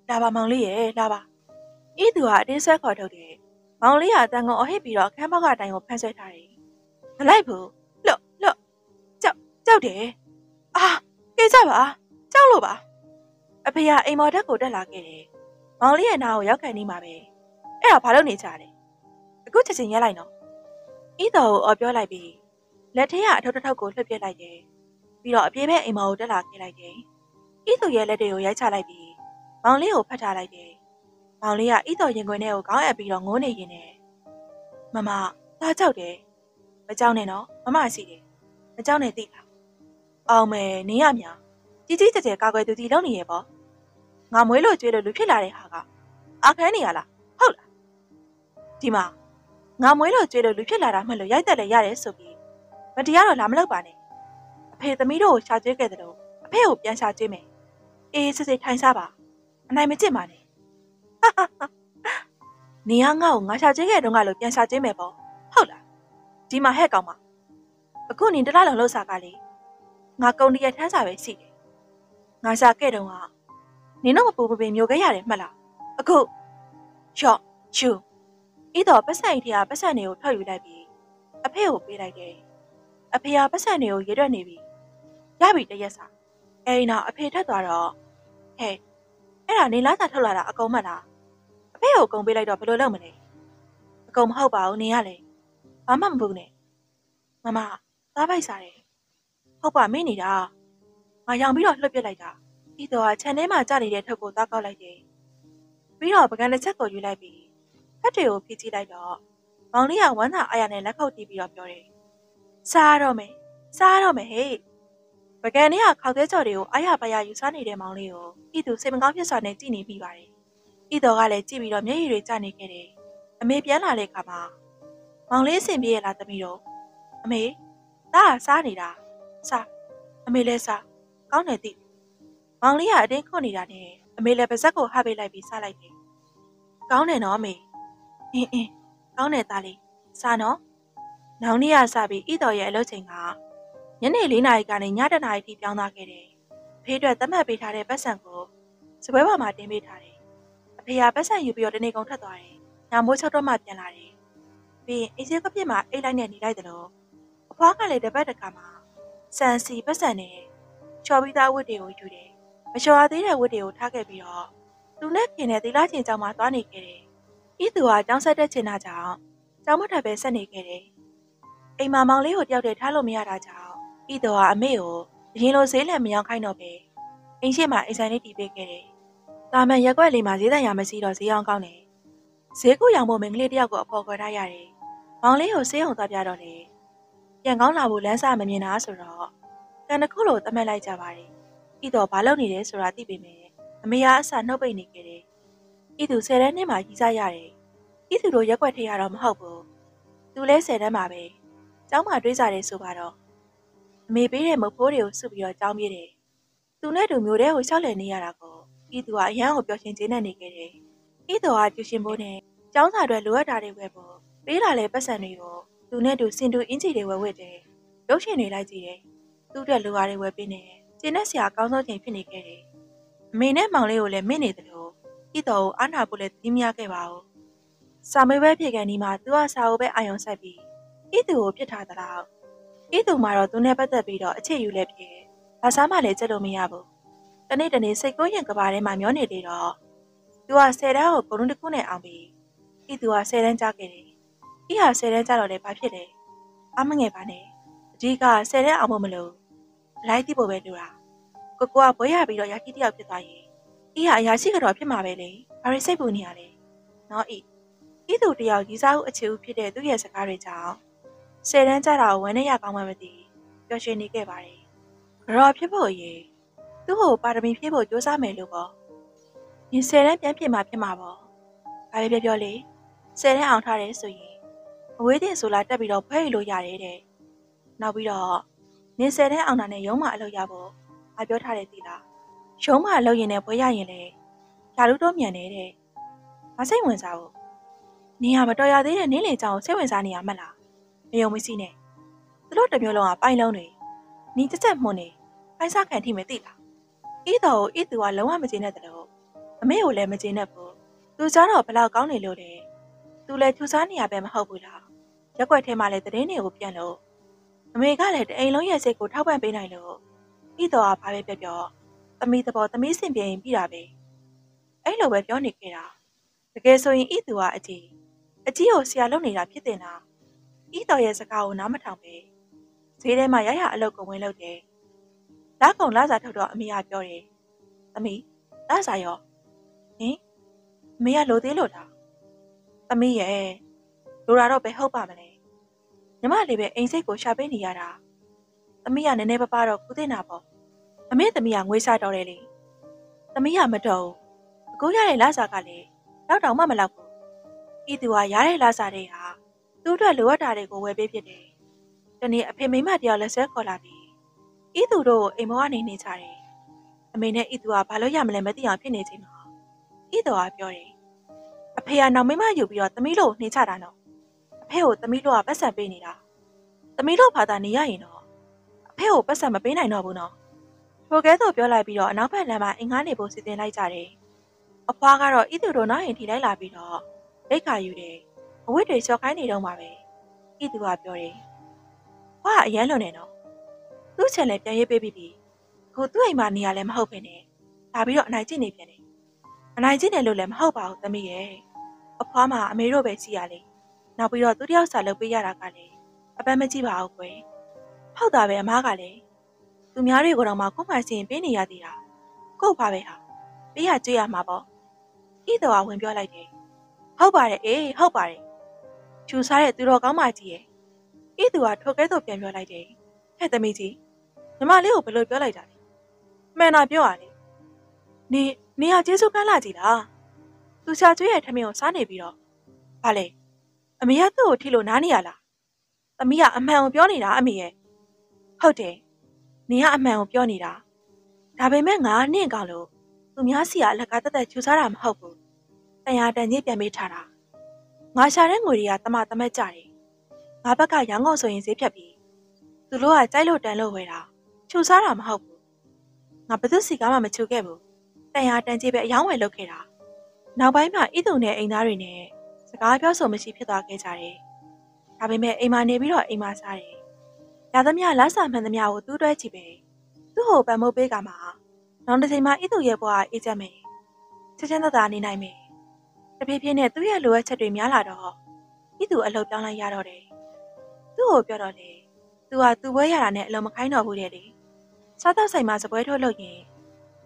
လာပါမောင်လေးရဲ့လာပါအေးသူကအတင်းဆွဲခေါ်ထုတ်တယ်မောင်လေးကတန်ကုန်အဟစ်ပြီးတော့အခန်းဘောက်ကတိုင်ကိုဖမ်းဆွဲထားတယ်မလိုက်ဘူးလှလှကြောက်ကြောက်တယ်အာကေးကြပါကြောက်လို့ပါအဖေကအိမ်မော်တက်ကိုတက်လာခဲ့တယ်မောင်လေးရဲ့နားကိုရောက်ခံနေမှာပဲအဲ့ဒါဘာလို့နေကြလဲအခုချက်ချင်းရဲလိုက်နော်ဤတော်ကိုအော်ပြောလိုက်ပြီးလက်ထဲကအထောက်တစ်ထောက်ကိုလှုပ်ပြလိုက်တယ် ပြီးတော့အပြေးမဲ့အိမ်မော်ကိုတက်လာခဲ့လိုက်တယ်ဤသူရဲ့လက်တွေကိုရိုက်ချလိုက်ပြီးမောင်လေးကိုဖတ်ထားလိုက်တယ်မောင်လေးကဤတော်ရင်ခွင်ထဲကိုခေါင်းအပ်ပြီးတော့ငိုးနေရင်နဲ့မမသားကြောက်တယ်မကြောက်နဲ့နော်မမရှိတယ်မကြောက်နဲ့သိလားအောင်မယ်နင်းရမြကြီးကြီးကျယ်ကျယ်ကာကွယ်သူကြီးလုံးနေရဲ့ပေါ့ငါမွေးလို့ကျွေးလို့လူဖြစ်လာတဲ့ဟာကအခန်းနေရလားဟုတ်လားဒီမှာငါမွေးလို့ကျွေးလို့လူဖြစ်လာတာမှလို့ရိုက်တက်လည်းရတယ်ဆိုပြီးမတရားတော့လာမလုပ်ပါနဲ့အ ဖေသမီးတို့ကိုရှာကျွေးခဲ့တယ်လို့အဖေကိုပြန်ရှာကျွေးမယ်အေးစစ်စစ်ထိုင်စားပါအနိုင်မကျင့်ပါနဲ့နေရငါ့ကိုငါရှာကျွေးခဲ့တုန်းကလို့ပြန်ရှာကျွေးမယ်ပေါ့ဟုတ်လားဒီမှာဟဲ့ကောင်မအခုနင်တလားလုံးလို့စားကလေငါကုံတရထမ်းစာပဲရှိတယ်ငါရှာခဲ့တုန်းကနင်တို့မပူမပင်မျိုးခဲ့ရတယ်မှတ်လားအခုရော့ချူဤတော့ပတ်စံအိတ်ထဲကပတ်စံတွေကိုထွက်ယူလိုက်ပြီးအဖေကိုပေးလိုက်တယ်အဖေကပတ်စံတွေကိုရေတွက်နေပြီ ရပြီတရက်စာအဲဒီနောက်အဖေထက်သွားတော့ဟဲ့အဲ့ဒါနေလားသာထုတ်လာတာအကုန်မှတ်လားအဖေကိုအကုန်ပေးလိုက်တော့ဘယ်လိုလုပ်မလဲအကုန်မဟုတ်ပါဘူးနေရလေဘာမှမဘူးနဲ့မမသားပိုက်စားတယ်ဟုတ်ပါမင်းနေတာငါရောင်ပြီးတော့လှုပ်ပြစ်လိုက်တာဤတော့ခြံထဲမှာကြာနေတဲ့ထုတ်ကိုသားကောက်လိုက်တယ်ပြီးတော့ပကံတစ်ချက်ကိုယူလိုက်ပြီးဖက်တွေကိုဖြည့်ကြည့်လိုက်တော့မောင်လေးကဝမ်းသာအားရနဲ့လက်ခုပ်တီးပြီးတော့ပြောတယ်စားရတော့မယ်စားရတော့မယ်ဟေ့ ပကံလေးကခေါက်သေးကြော်တွေကိုအားရပါရယူစားနေတဲ့မောင်လေးကိုဤသူစိတ်မကောင်းဖြစ်စွာနဲ့ကြည့်နေပြီးပါတယ်ဤတော်ကလည်းကြည့်ပြီးတော့မျက်ရည်တွေကျနေခဲ့တယ်အမေပြန်လာတဲ့အခါမှာမောင်လေးအဆင်ပြေရလားသမီးတို့အမေဒါကစားနေတာစားအမေလည်းစားကောင်းတယ်သိမောင်လေးကအတင်းခွနေတာနဲ့အမေလည်းပါဇက်ကိုဟပေးလိုက်ပြီးစားလိုက်တယ်ကောင်းတယ်နော်အမေအင်းအင်းကောင်းတယ်သားလေးစားနော်နောင်နေ့ကစပြီးဤတော်ရဲ့အလုပ်ချိန်က ညနေ၄နာရီကနေည၁နာရီထိပြောင်းသွားခဲ့တယ်ဖေးအတွက်သတ်မှတ်ပေးထားတဲ့ပတ်စံကိုစပွဲပေါ်မှာတင်ပေးထားတယ်အဖေကပတ်စံယူပြီးတော့တနေ့ကုန်ထွက်သွားတယ်ညမိုး၆တော့မှပြန်လာတယ်ပြီးရင်အေးစေးကပြစ်မှာအိတ်လိုက်နဲ့နေလိုက်တယ်လို့အဖွားကလည်းတပတ်တခါမှာစံစီပတ်စံနဲ့ချော်ပြီးသားဝတ်တွေကိုယူတယ်မလျှော်ရသေးတဲ့ဝတ်တွေကိုထားခဲ့ပြီးတော့သူနဲ့ခင်တဲ့သီလချင်းကျောင်းမှာသွားနေခဲ့တယ်ဤသူဟာကျောင်းဆက်တဲ့ချင်တာကြောင့်ကျောင်းမထပ်ပဲဆက်နေခဲ့တယ်အိမ်မမောင်လေးကိုတယောက်တည်းထားလို့မရတာကြောင့် ဤသူဟာအမေကိုအရင်လိုဈေးလည်မရောက်ခိုင်းတော့ပဲအိမ်ရှိမှာအိမ်ဆိုင်လေးတည်ပေးခဲ့တယ်တာမန်ရက်ွက်လေးမှာဈေးတန်ရမရှိတော့ဈေးအောင်ကောင်းတယ်ဈေးကိုရောင်ဖို့မင်္ဂလေးတယောက်ကိုအဖော်ခေါ်ထားရတယ်မောင်လေးကိုဆေးအောင်သွားပြတော့လေပြန်ကောင်းလာဖို့လမ်းစာမမြင်တာဆိုတော့ကန်တစ်ခုလိုသတ်မှတ်လိုက်ကြပါတယ်ဤတော့ဘာလုပ်နေလဲဆိုတာသိပေမဲ့အမေကအဆနှုတ်ပိတ်နေခဲ့တယ်ဤသူဆယ်တန်းနှစ်မှာကြီးစားရတယ်ဤသူတို့ရက်ွက်ထရတော့မဟုတ်ဘူးသူလဲဆယ်တန်းမှာပဲကျောင်းမှာတွေးစားတယ်ဆိုပါတော့ အမေပေးတဲ့မုတ်ဖိုးတွေကိုစုပြီးတော့ကျောင်းပြေးတယ်သူနဲ့တူမျိုးတဲ့ကိုရှောက်လည်နေရတာကိုဤသူကအရန်ကိုပျော်ရွှင်ခြင်းနဲ့နေခဲ့တယ်ဤတော်ကကျူရှင်ဘိုးနဲ့ကျောင်းစာတွေလိုအပ်တာတွေဝယ်ဖို့ပေးလာတဲ့ပတ်စံတွေကိုသူနဲ့တူစင်တူအင်ဂျီတွေဝယ်ဝတ်တယ်ရုပ်ရှင်တွေလိုက်ကြည့်တယ်သူ့အတွက်လိုအားတွေဝယ်ပေးနေတယ်ကျင်းတဲ့ဆရာအကောင်းဆုံးချိန်ဖြစ်နေခဲ့တယ်အမေနဲ့မောင်လေးကိုလည်းမင့်နေတယ်လို့ဤတော်ကိုအားနာဖို့လည်းသတိမရခဲ့ပါဘူးစာမေးပွဲဖြေကန်ဒီမှာသူကစာအုပ်ပဲအာရုံစိုက်ပြီးဤသူကိုပြစ်ထားသလား ဤသူမှာတော့သူနဲ့ပတ်သက်ပြီးတော့အခြေယူလည်းဖြစ်ဘာစားမှလည်းကြက်လို့မရဘူးတနေ့တနေ့စိတ်ကိုရင်ကဘာထဲမှာမျောနေလေတော့သူကဆယ်တန်းကိုဘုံလုံးတစ်ခုနဲ့အောင်ပြီးဤသူကဆယ်တန်းကြားခဲ့တယ်ဤဟာဆယ်တန်းကြားတော့လည်းဘာဖြစ်လဲအမငယ်ပါနဲ့အကြီးကဆယ်တန်းအောင်မမလို့လိုက်တိဖို့ပဲလိုတာကိုကိုကဘွဲရပြီးတော့ရာကြီးတယောက်ဖြစ်သွားရင်ဤဟာအရာရှိကတော့ဖြစ်မှာပဲလေဘာလို့စိတ်ပူနေရလဲနော်ဤဤသူတယောက်ကြီးစားဦးအခြေဦးဖြစ်တဲ့သူ့ရဲ့စကားတွေကြောင့် ဆယ်တန်းကြတာကိုဝမ်းနဲ့ရကောင်းမှမသိပျော်ရွှင်နေခဲ့ပါတယ်ကြော်ဖြစ်ဖို့ရေသူ့ကိုပါရမီဖြည့်ဖို့ကြိုးစားမယ်လို့ပေါ့။ရင်ဆယ်တန်းပြန်ဖြစ်မှာဖြစ်မှာပေါ့။ဘာပဲပြောပြောလေဆယ်တန်းအောင်ထားတယ်ဆိုရင်အဝေးတင်ဆိုလာတက်ပြီးတော့ဖွဲရလို့ရတယ်တဲ့။နောက်ပြီးတော့နင်ဆယ်တန်းအောင်တာနဲ့ရုံးမအလုပ်ရဖို့ငါပြောထားတယ်သီလား။ရုံးမအလုပ်ရင်လည်းဘွဲရရင်လည်းယာလူတော့မြန်နေတဲ့။မစိတ်ဝင်စားဘူး။နင်ကမတော်ရသေးတဲ့နင်းလေကြောင်စိတ်ဝင်စားနေရမှလား။ မယုံမစီနဲ့။သူတို့တစ်မျိုးလုံးကပိုင်လုံးနေ။နီးတက်တက်မှုန်နေ။ပိုင်စားခံထိမယ်သိလား။ဤတော်ကိုဤသူကလုံးဝမကျေနပ်တယ်လို့အမေကိုလည်းမကျေနပ်ဘူးသူစားတော့ဘလောက်ကောင်းနေလို့လဲသူလည်းကျူစားနေရပဲမဟုတ်ဘူးလားရက်ွက်ထဲမှာလည်းသတင်းတွေကိုပြန်လို့အမေကလည်းတအိမ်လုံးရဲ့စိတ်ကိုထောက်ပံ့ပေးနိုင်လို့ဤတော်ကဘာပဲပြောပြောသမီးသဘောသမီးစင်ပြင်းပြီးတာပဲအဲ့လိုပဲပြောနေခဲ့တာတကယ်ဆိုရင်ဤသူကအကြီးအကြီးကိုဆရာလုပ်နေတာဖြစ်တင်တာ ဤတော်ရဲ့စကားကိုနားမထောင်ပဲဈေးထဲမှာရရအလုပ်ကိုဝင်လုပ်တယ်လာကုံလာစားထုတ်တော့အမေကပြောတယ်သမီးလာစားရောဟင်အမေကလိုသေးလို့လားသမီးရဲ့လိုတာတော့ဘယ်ဟုတ်ပါမလဲညီမလေးပဲအိမ်စိတ်ကိုရှာပေးနေရတာသမီးကနည်းနည်းပါးပါတော့ကုသိနာပေါ့အမေသမီးကငွေစားတော့တယ်လေသမီးကမတော်ဘူးအခုရတဲ့လစာကလည်းတော့တောင်မှမလောက်ဘူးဤသူကရတဲ့လစာတွေဟာ သူ့အတွက်လိုအပ်တာတွေကိုဝယ်ပေးဖြစ်တယ်တနေ့အဖေမိမတယောက်လက်ဆွဲခေါ်လာပြီးဤသူတို့ကိုအိမ်မောကနေနေကြတယ်အမေနဲ့ဤသူကဘာလို့ရမလဲမသိအောင်ဖြစ်နေချိန်မှာဤတော်ကပြောတယ်အဖေကနောက်မိမယူပြီးတော့သမီးလို့နှိမ့်ချတာနော်အဖေကိုသမီးလို့ကပတ်ဆက်ပေးနေတာသမီးလို့ဘာသာနေရရင်တော့အဖေကိုပတ်ဆက်မပေးနိုင်တော့ဘူးနော်ထိုကဲသို့ပြောလိုက်ပြီးတော့အနောက်ဘက်လမ်းမှာအင်္ဂါနေဖို့စီစဉ်လိုက်ကြတယ်အဖွားကတော့ဤသူတို့နောက်ရင်ထိလိုက်လာပြီးတော့လက်ခါယူတယ် အဝတ်တွေလျှော့ခိုင်းနေတော့မှာပဲဤသူကပြောတယ်ဖွားအရန်လွန်နေတော့သူ့ချက်လည်းပြန်ရေးပေးပြီးပြီအခုသူ့အိမ်မှာနေရလည်းမဟုတ်ပဲနဲ့ဒါပြီးတော့အနိုင်ကျင့်နေပြန်တယ်အနိုင်ကျင့်တယ်လို့လည်းမဟုတ်ပါဘူးသမီးရဲ့အဖွားမှာအမေတို့ပဲရှိရလေနောက်ပြီးတော့သူတယောက်စာလုပ်ပေးရတာကလည်းအပန်းမကြည့်ပါဘူးကွယ်ဟုတ်တာပဲအမားကလည်းသူများတွေကိုတော့မှကိုမှစီရင်ပေးနေရသေးတာကို့ပါပဲဟာပေးရကြွေးရမှာပေါ့ဤတော်ကဝင်ပြောလိုက်တယ်ဟုတ်ပါတယ်အေးဟုတ်ပါတယ် ကျူစားတဲ့သူတော်ကောင်းမကြီးရဲ့ဤသူကထိုကဲတော့ပြန်ပြောလိုက်တယ်ဟဲ့သမီးကြီးညီမလေးကိုဘယ်လိုပြောလိုက်တာလဲမှန်တာပြောရလေနေနေရကျေးဇူးကမ်းလာကြည်လားသူချာကျွေးရဲ့ထမင်းကိုစားနေပြီးတော့ဘာလဲအမေကသူ့ကိုထိလို့နားနေရလားသမီးကအမှန်ကိုပြောနေတာအမေရဲ့ဟုတ်တယ်နင်ကအမှန်ကိုပြောနေတာဒါပေမဲ့ငါနင့်ကောင်လို့သူများစီကအလကားတက်တက်ကျူစားတာမဟုတ်ဘူးတန်ရာတန်ကြီးပြန်ပေးထားတာ ငါရှာတဲ့ငွေတွေကတမတမက်ကြတယ်ငါဘက်ကရောင်းကုန်ဆိုရင်ဈေးဖြတ်ပြီးသူတို့ကကြိုက်လို့တန်လို့ဝယ်တာကျူစားတာမဟုတ်ဘူးငါဘယ်သူစီကားမှမချူခဲ့ဘူးတန်ရာတန်ကြီးပဲအယောင်းဝယ်လုပ်ခဲ့တာနောက်ပိုင်းမှာဣသူနဲ့အိမ်သားတွေနဲ့စကားပြောဆိုမရှိဖြစ်သွားခဲ့ကြတယ်ဒါပေမဲ့အိမ်မှာနေပြီးတော့အိမ်မှာစားတယ်ရသမျှလက်စာမှန်သမျှကိုသူ့တွဲကြည့်ပဲသူ့ဟိုပံမိုးပေးကမှာနောက်တစ်ချိန်မှာဣသူရဲ့ဘဝအေးချမ်းမယ်ချက်ချင်းသက်သာနေနိုင်မယ် တဖြည်းဖြည်းနဲ့သူ့ရဲ့လိုအပ်ချက်တွေများလာတော့ဣသူအလုပ်ပြောင်းလိုက်ရတော့တယ်သူ့ကိုပြောတော့လေသူကသူ့ဘွဲရတာနဲ့အလုံးမခိုင်းတော့ဘူးတဲ့လေစားတော့ဆိုင်မှာစပွဲထုတ်လို့ရင်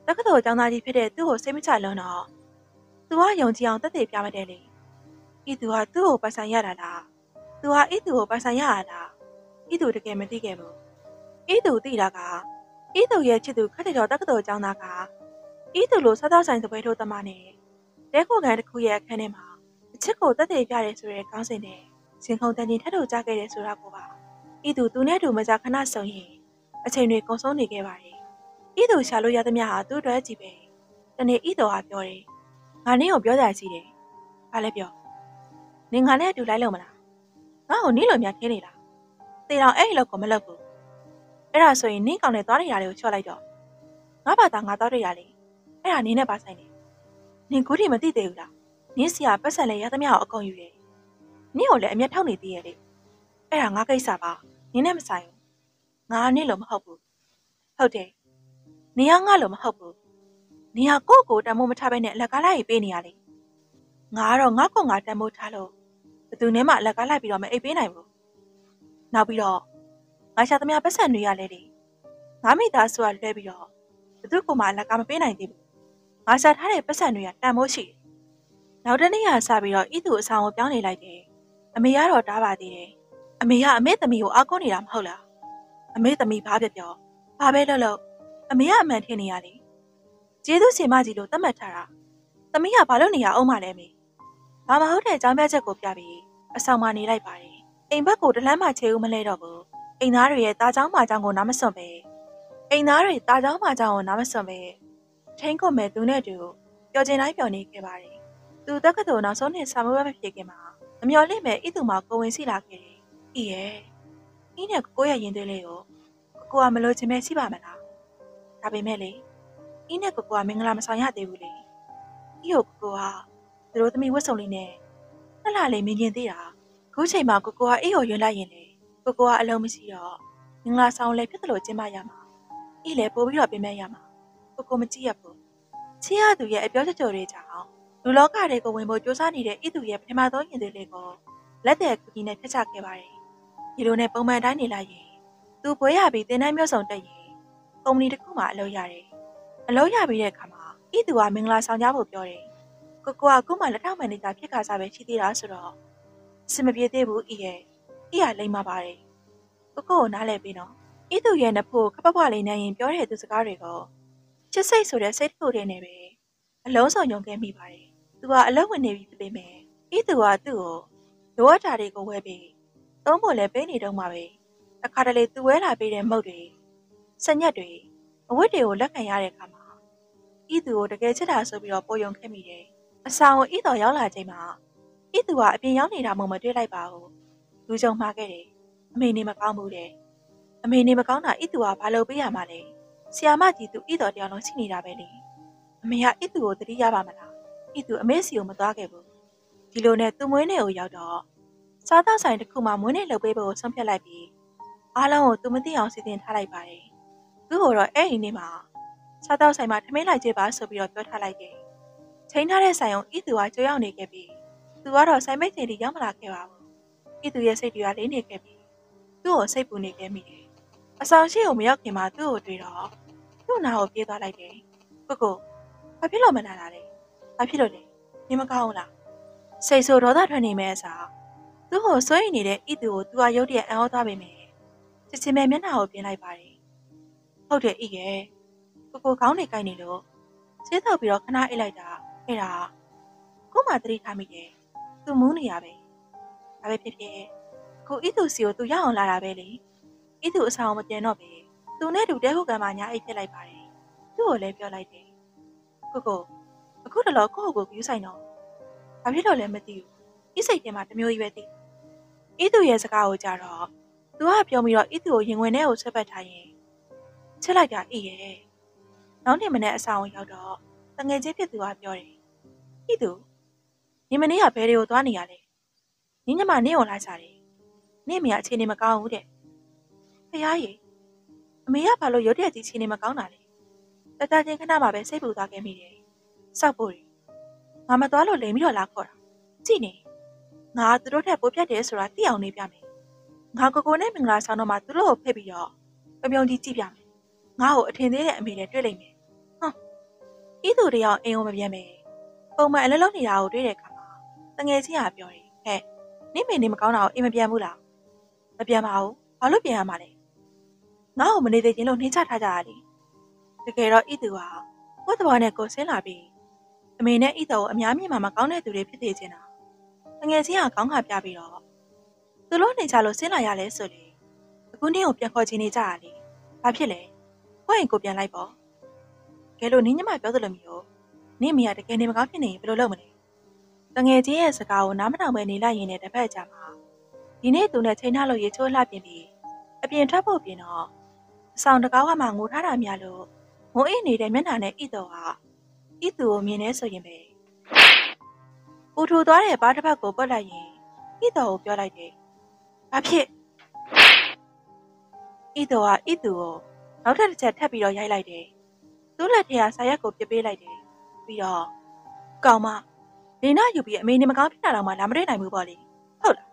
တက္ကသိုလ်ကျောင်းသားကြီးဖြစ်တဲ့သူ့ကိုစိတ်မချလုံးတော့သူကယုံကြည်အောင်တက်တည်ပြမတဲ့လေဣသူကသူ့ကိုပိုင်ဆိုင်ရတာလားသူကဣသူကိုပိုင်ဆိုင်ရတာလားဤသူတကယ်မသိခဲ့ဘူးဤသူသိတာကဤသူရဲ့ချစ်သူခက်တဲ့တော်တက္ကသိုလ်ကျောင်းသားကဤသူလိုစားသောက်ဆိုင်စပွဲထိုးသမားနဲ့ တဲခိုကန်တစ်ခုရဲ့အခန်းထဲမှာအချစ်ကိုတက်သေးပြတယ်ဆိုတဲ့ကောင်းစဉ်နဲ့ရှင်ခုံတန်ကြီးထပ်ထုတ်ကြခဲ့တယ်ဆိုတာကိုပါဤသူသူနဲ့တူမကြခဏဆုံရင်အချိန်တွေကုန်ဆုံးနေခဲ့ပါတယ်ဤသူရှာလို့ရသမျှဟာသူ့အတွက်ကြည့်ပဲတနေ့ဤတော်ကပြောတယ်ငါနင်းကိုပြောကြရှိတယ်ဘာလဲပြောနင်ငါနဲ့အတူလိုက်လို့မလားငါ့ကိုနင်းလိုများခင်းနေလားတေတောင်အဲ့ဒီလောက်ကိုမလုပ်ဘူးအဲ့ဒါဆိုရင်နင်းကောင်နဲ့သွားနေရတယ်ကိုချော့လိုက်တော့ငါဘာသာငါသွားရရလေအဲ့ဒါနင်းနဲ့ပါဆိုင်နေ နင်ကိုဒီမသိသေးဘူးလားနင်းစီကပတ်ဆက်လဲရသမျှကိုအကုန်ယူတယ်နင်းကိုလည်းအမျက်ထောက်နေသေးရဲ့လေအဲ့ဒါငါကိစ္စပါနင်းနဲ့မဆိုင်ဘူးငါနင်းလို့မဟုတ်ဘူးဟုတ်တယ်နင်ကငါလို့မဟုတ်ဘူးနင်ကကိုယ့်ကိုတန်မိုးမထားဘဲနဲ့အလက်ကားလိုက်ပေးနေရလေငါကတော့ငါ့ကိုငါတန်မိုးထားလို့ဘယ်သူနဲ့မှအလက်ကားလိုက်ပြီးတော့မအိပ်ပေးနိုင်ဘူးနောက်ပြီးတော့ငါရှာသမျှပတ်စံတွေရလဲလေငါမိသားစုကလွှဲပြီးတော့ဘသူကမှလက်ကမပေးနိုင်သေးဘူး ငါရှာထားတဲ့ပတ်စံတွေကတန်မိုးရှိတယ်နောက်တနေ့ကစပြီးတော့ဤသူအဆောင်ကိုပြောင်းနေလိုက်တယ်အမေကတော့တားပါသေးတယ်အမေကအမေသမီးကိုအားကိုးနေတာမဟုတ်လားအမေသမီးဘာပြပြောဘာပဲလုပ်လို့အမေကအမှန်ထင်နေရလေကျေးဇူးရှင်မကြီးလို့သတ်မှတ်ထားတာသမီးကဘာလို့နေရအောင်မလဲမေဘာမဟုတ်တဲ့အကြောင်းပြချက်ကိုပြပြီးအဆောင်မှာနေလိုက်ပါတယ်အိမ်ဘက်ကိုတလန်းမှချေဦးမလဲတော့ဘူးအိမ်သားတွေရဲ့တာချောင်းမာချောင်းကိုနားမစွန့်ပဲအိမ်သားတွေတာချောင်းမာချောင်းကိုနားမစွန့်ပဲ ထိန်ခွန်မဲ့သူနဲ့တူပျော်ကျင်တိုင်းပျော်နေခဲ့ပါတယ်သူတက္ကသိုလ်နောက်ဆုံးနှစ်စာမေးပွဲမဖြစ်ခင်မှာအမျော်လင့်မဲ့ဤသူမှာကိုဝင်စီလာခဲ့တယ်ဤရဲ့ဤနဲ့ကိုကိုရဲ့ရင်သွေးလေးကိုကိုကိုကမလို့ချင်မဲ့ရှိပါမလားဒါပေမဲ့လေဤနဲ့ကိုကိုကမင်္ဂလာမဆောင်ရသေးဘူးလေဤကိုကိုကိုကသူတို့သမီးဝတ်စုံလေးနဲ့လှလှလေးမြင်ကျင်သေးတာခုချိန်မှာကိုကိုကအေးကိုယွန်းလိုက်ရင်လေကိုကိုကအလုံးမရှိတော့မင်္ဂလာဆောင်လည်းဖြစ်တယ်လို့ကျင်းပရမှာအေးလည်းပို့ပြီးတော့ပြင်မဲ့ရမှာ ကိုကိုမကြည့်ရဘူးချင်းရသူရဲ့အပြောချက်ကြော်တွေကြောင့်လူလောကတွေကိုဝင်ဖို့ကြိုးစားနေတဲ့ဤသူရဲ့ပထမဆုံးရင်သွေးလေးကိုလက်တဲ့ကူကြီးနဲ့ဖျက်ချခဲ့ပါတယ်ဒီလိုနဲ့ပုံမှန်တိုင်းနေလိုက်ရင်သူပွဲရပြီးတင်တိုင်းမျိုးစုံတက်ရင်ကုမ္ပဏီတစ်ခုမှအလုပ်ရတယ်အလုပ်ရပြီးတဲ့အခါမှာဤသူကမင်္ဂလာဆောင်ကြဖို့ပြောတယ်ကိုကိုကခုမှလက်ထောက်မန်နေဂျာဖြစ်ခါစားပဲရှိသေးတာဆိုတော့အဆင်မပြေသေးဘူးဤရဲ့ဤရလိမ့်မပါတယ်ကိုကိုကိုနားလဲပြီးတော့ဤသူရဲ့နဖို့ခပပွားလေးနဲ့ရင်ပြောတဲ့သူစကားတွေကို ချစ်စိတ်ဆိုတဲ့စိတ်တစ်ခုတည်းနဲ့ပဲအလုံးစုံယုံခဲ့မိပါတယ်သူကအလုံးဝင်နေပြီဖြစ်ပေမဲ့ဤသူကသူ့ကိုလိုအပ်တာတွေကိုဝယ်ပြီးသုံးဖို့လည်းပေးနေတော့မှာပဲအခါတလေသူဝဲလာပေးတဲ့မုတ်တွေစညက်တွေအဝတ်တွေကိုလက်ခံရတဲ့အခါမှာဤသူကိုတကယ်ချစ်တာဆိုပြီးတော့ပိုယုံခဲ့မိတယ်အဆောင်ကိုဤတော်ရောက်လာချိန်မှာဤသူကအပြင်ရောက်နေတာမှမတွေ့လိုက်ပါဘူးလူကြုံမှားခဲ့တယ်အမေနေမကောင်းဘူးတဲ့အမေနေမကောင်းတာဤသူကဘာလို့ပေးရမှာလဲ ဆီယာမကြီးသူဤတော်တရားလုံးရှိနေတာပဲလေအမေကဤသူကိုတတိရပါမလားဤသူအမေစီကိုမသွားခဲ့ဘူးဒီလိုနဲ့သူ့မွေးနေ့ကိုရောက်တော့စားသောက်ဆိုင်တစ်ခုမှမွေးနေ့လုပ်ပေးဖို့ဆုံးဖြတ်လိုက်ပြီးအားလုံးကိုသူမသိအောင်စီစဉ်ထားလိုက်ပါတယ်သူ့ကိုတော့အဲ့ဒီနေ့မှာစားသောက်ဆိုင်မှာထမင်းလိုက်ကြပါဆိုပြီးတော့ပြောထားလိုက်တယ်ချိန်ထားတဲ့ဆိုင်အောင်ဤသူကကြောက်ရောက်နေခဲ့ပြီးသူကတော့ဆိုင်မိတ်ချိန်ထိရောက်မလာခဲ့ပါဘူးဤသူရဲ့စိတ်တွေကလေးနေခဲ့ပြီးသူ့ကိုစိတ်ပူနေခဲ့မိတယ်အဆောင်ရှိကိုမရောက်ခင်မှာသူ့ကိုတွေ့တော့သူ့ နာကိုပြေးသွားလိုက်တယ်ကိုကိုဘာဖြစ်လို့မလာတာလဲဘာဖြစ်လို့လဲနေမကောင်းဘူးလားစိတ်ဆိုးဒေါသထွက်နေမဲ့အစားသူ့ကိုစိုးရိမ်နေတဲ့ဤသူကိုသူကရုတ်တရက်အံ့ဩသွားပေမဲ့ချစ်ချင်းပဲမျက်နှာကိုပြင်လိုက်ပါတယ်ဟုတ်တယ်ဤရဲ့ကိုကိုခေါင်းနေကိုက်နေလို့ဆေးတော့ပြီးတော့ခဏအိတ်လိုက်တာအဲ့ဒါကိုမှသတိထားမိတယ်သူမူးနေရပဲဒါပဲဖြစ်ဖြစ်ကိုဤသူစီကိုသူရအောင်လာတာပဲလေဤသူအဆောင်မပြန်တော့ပဲ သူနဲ့တူတဲဟုတ်ကံမှာညာအိတ်ဖြစ်လိုက်ပါတယ်သူ့ကိုလည်းပြောလိုက်တယ်ကိုကိုအခုတလောကိုကိုကိုယူဆိုင်တော့ဘာဖြစ်လို့လဲမသိဘူးဤစိတ်ထဲမှာတမျိုးကြီးပဲသိဤသူရဲ့စကားကိုကြတော့သူကပြောပြီးတော့ဤသူကိုရင်ဝင်ထဲကိုဆွဲပတ်ထားရင်ချက်လိုက်တာဤရဲ့နောက်နေ့မနေ့အဆောင်ရောက်တော့တငယ်ချင်းဖြစ်သူကပြောတယ်ဤသူညီမနေ့ကဘယ်တွေကိုသွားနေရလဲညီညမနေ့ကိုလာစားတယ်နေ့မရအခြေအနေမကောင်းဘူးတဲ့ဖះရေ အမေကဘာလို့ရုတ်တရက်ကြီးအခြေအနေမကောင်းတာလဲတတချင်းခဏမှပဲစိတ်ပူသွားခဲ့မိတယ်စောက်ဖို့ရငါမသွားလို့လိမ်ပြီးတော့လာခေါ်တာကြည့်နေငါသူတို့ထက်ပိုပြတ်တယ်ဆိုတာသိအောင်နေပြမယ်ငါကိုကိုနဲ့မင်္ဂလာဆောင်တော့မှသူတို့ကိုဖိတ်ပြီးတော့ပမြုံကြီးကြည့်ပြမယ်ငါ့ကိုအထင်သေးတဲ့အမေနဲ့တွေ့လိမ့်မယ်ဟွန်းဤသူတယောက်အိမ်ကိုမပြန်မယ်ပုံမှန်အလုပ်လုပ်နေတာကိုတွေ့တဲ့အခါမှာတငယ်ချင်းကပြောတယ်ဟဲ့နင့်မေနေမကောင်းတာကိုအိမ်မပြန်ဘူးလားမပြန်ပါဘူးဘာလို့ပြန်ရမှာလဲ ငါ့ကိုမနေသေးခြင်းလို့နှင်းချထားကြတာလေတကယ်တော့ဤသူဟာကိုယ့်တဘောနဲ့ကိုဆင်းလာပြီးအမေနဲ့ဤသူကိုအများမြင်မှာမကောင်းတဲ့သူတွေဖြစ်နေခြင်းတာတငယ်ချင်းကကောင်းခါပြပြီးတော့သူတို့နေကြလို့ဆင်းလာရလဲဆိုလေအခုနေ့ကိုပြန်ခေါ်ချင်နေကြတာလေဘာဖြစ်လဲကိုယ့်ရင်ကိုပြန်လိုက်ပေါ့ကဲလို့နင်းညမပြောသလိုမျိုးနင့်မိကတကယ်နေမကောင်းဖြစ်နေရင်ဘယ်လိုလုပ်မလဲတငယ်ချင်းရဲ့စကားကိုနားမထောင်ပဲနေလိုက်ရင်လည်းတစ်ဖက်ကြမှာဒီနေ့သူနဲ့ချိန်ထားလို့ရေချိုးလှပြင်ပြီးအပြင်ထွက်ဖို့ပြင်တော့အ ဆောင်တကောက်ကမှငိုထားတာများလို့ငိုအိနေတဲ့မျက်နှာနဲ့ဣတော်ဟာဣသူကိုမြင်နေဆိုရင်ပဲပူထူသွားတဲ့ဘားတစ်ဖက်ကိုပုတ်လိုက်ရင်ဣတော်ကိုပြောလိုက်တယ်။ဘာဖြစ်ဣတော်ဟာဣသူကိုနောက်ထပ်တစ်ချက်ထပ်ပြီးတော့ရိုက်လိုက်တယ်။သူ့လက်ထဲကဆာရက်ကိုပြစ်ပေးလိုက်တယ်။ပြီးတော့ကောင်မနေနာယူပြီးအမေနေမကောင်းဖြစ်တာတော့မှလာမတွေ့နိုင်ဘူးပေါ့လေ။ဟုတ်လား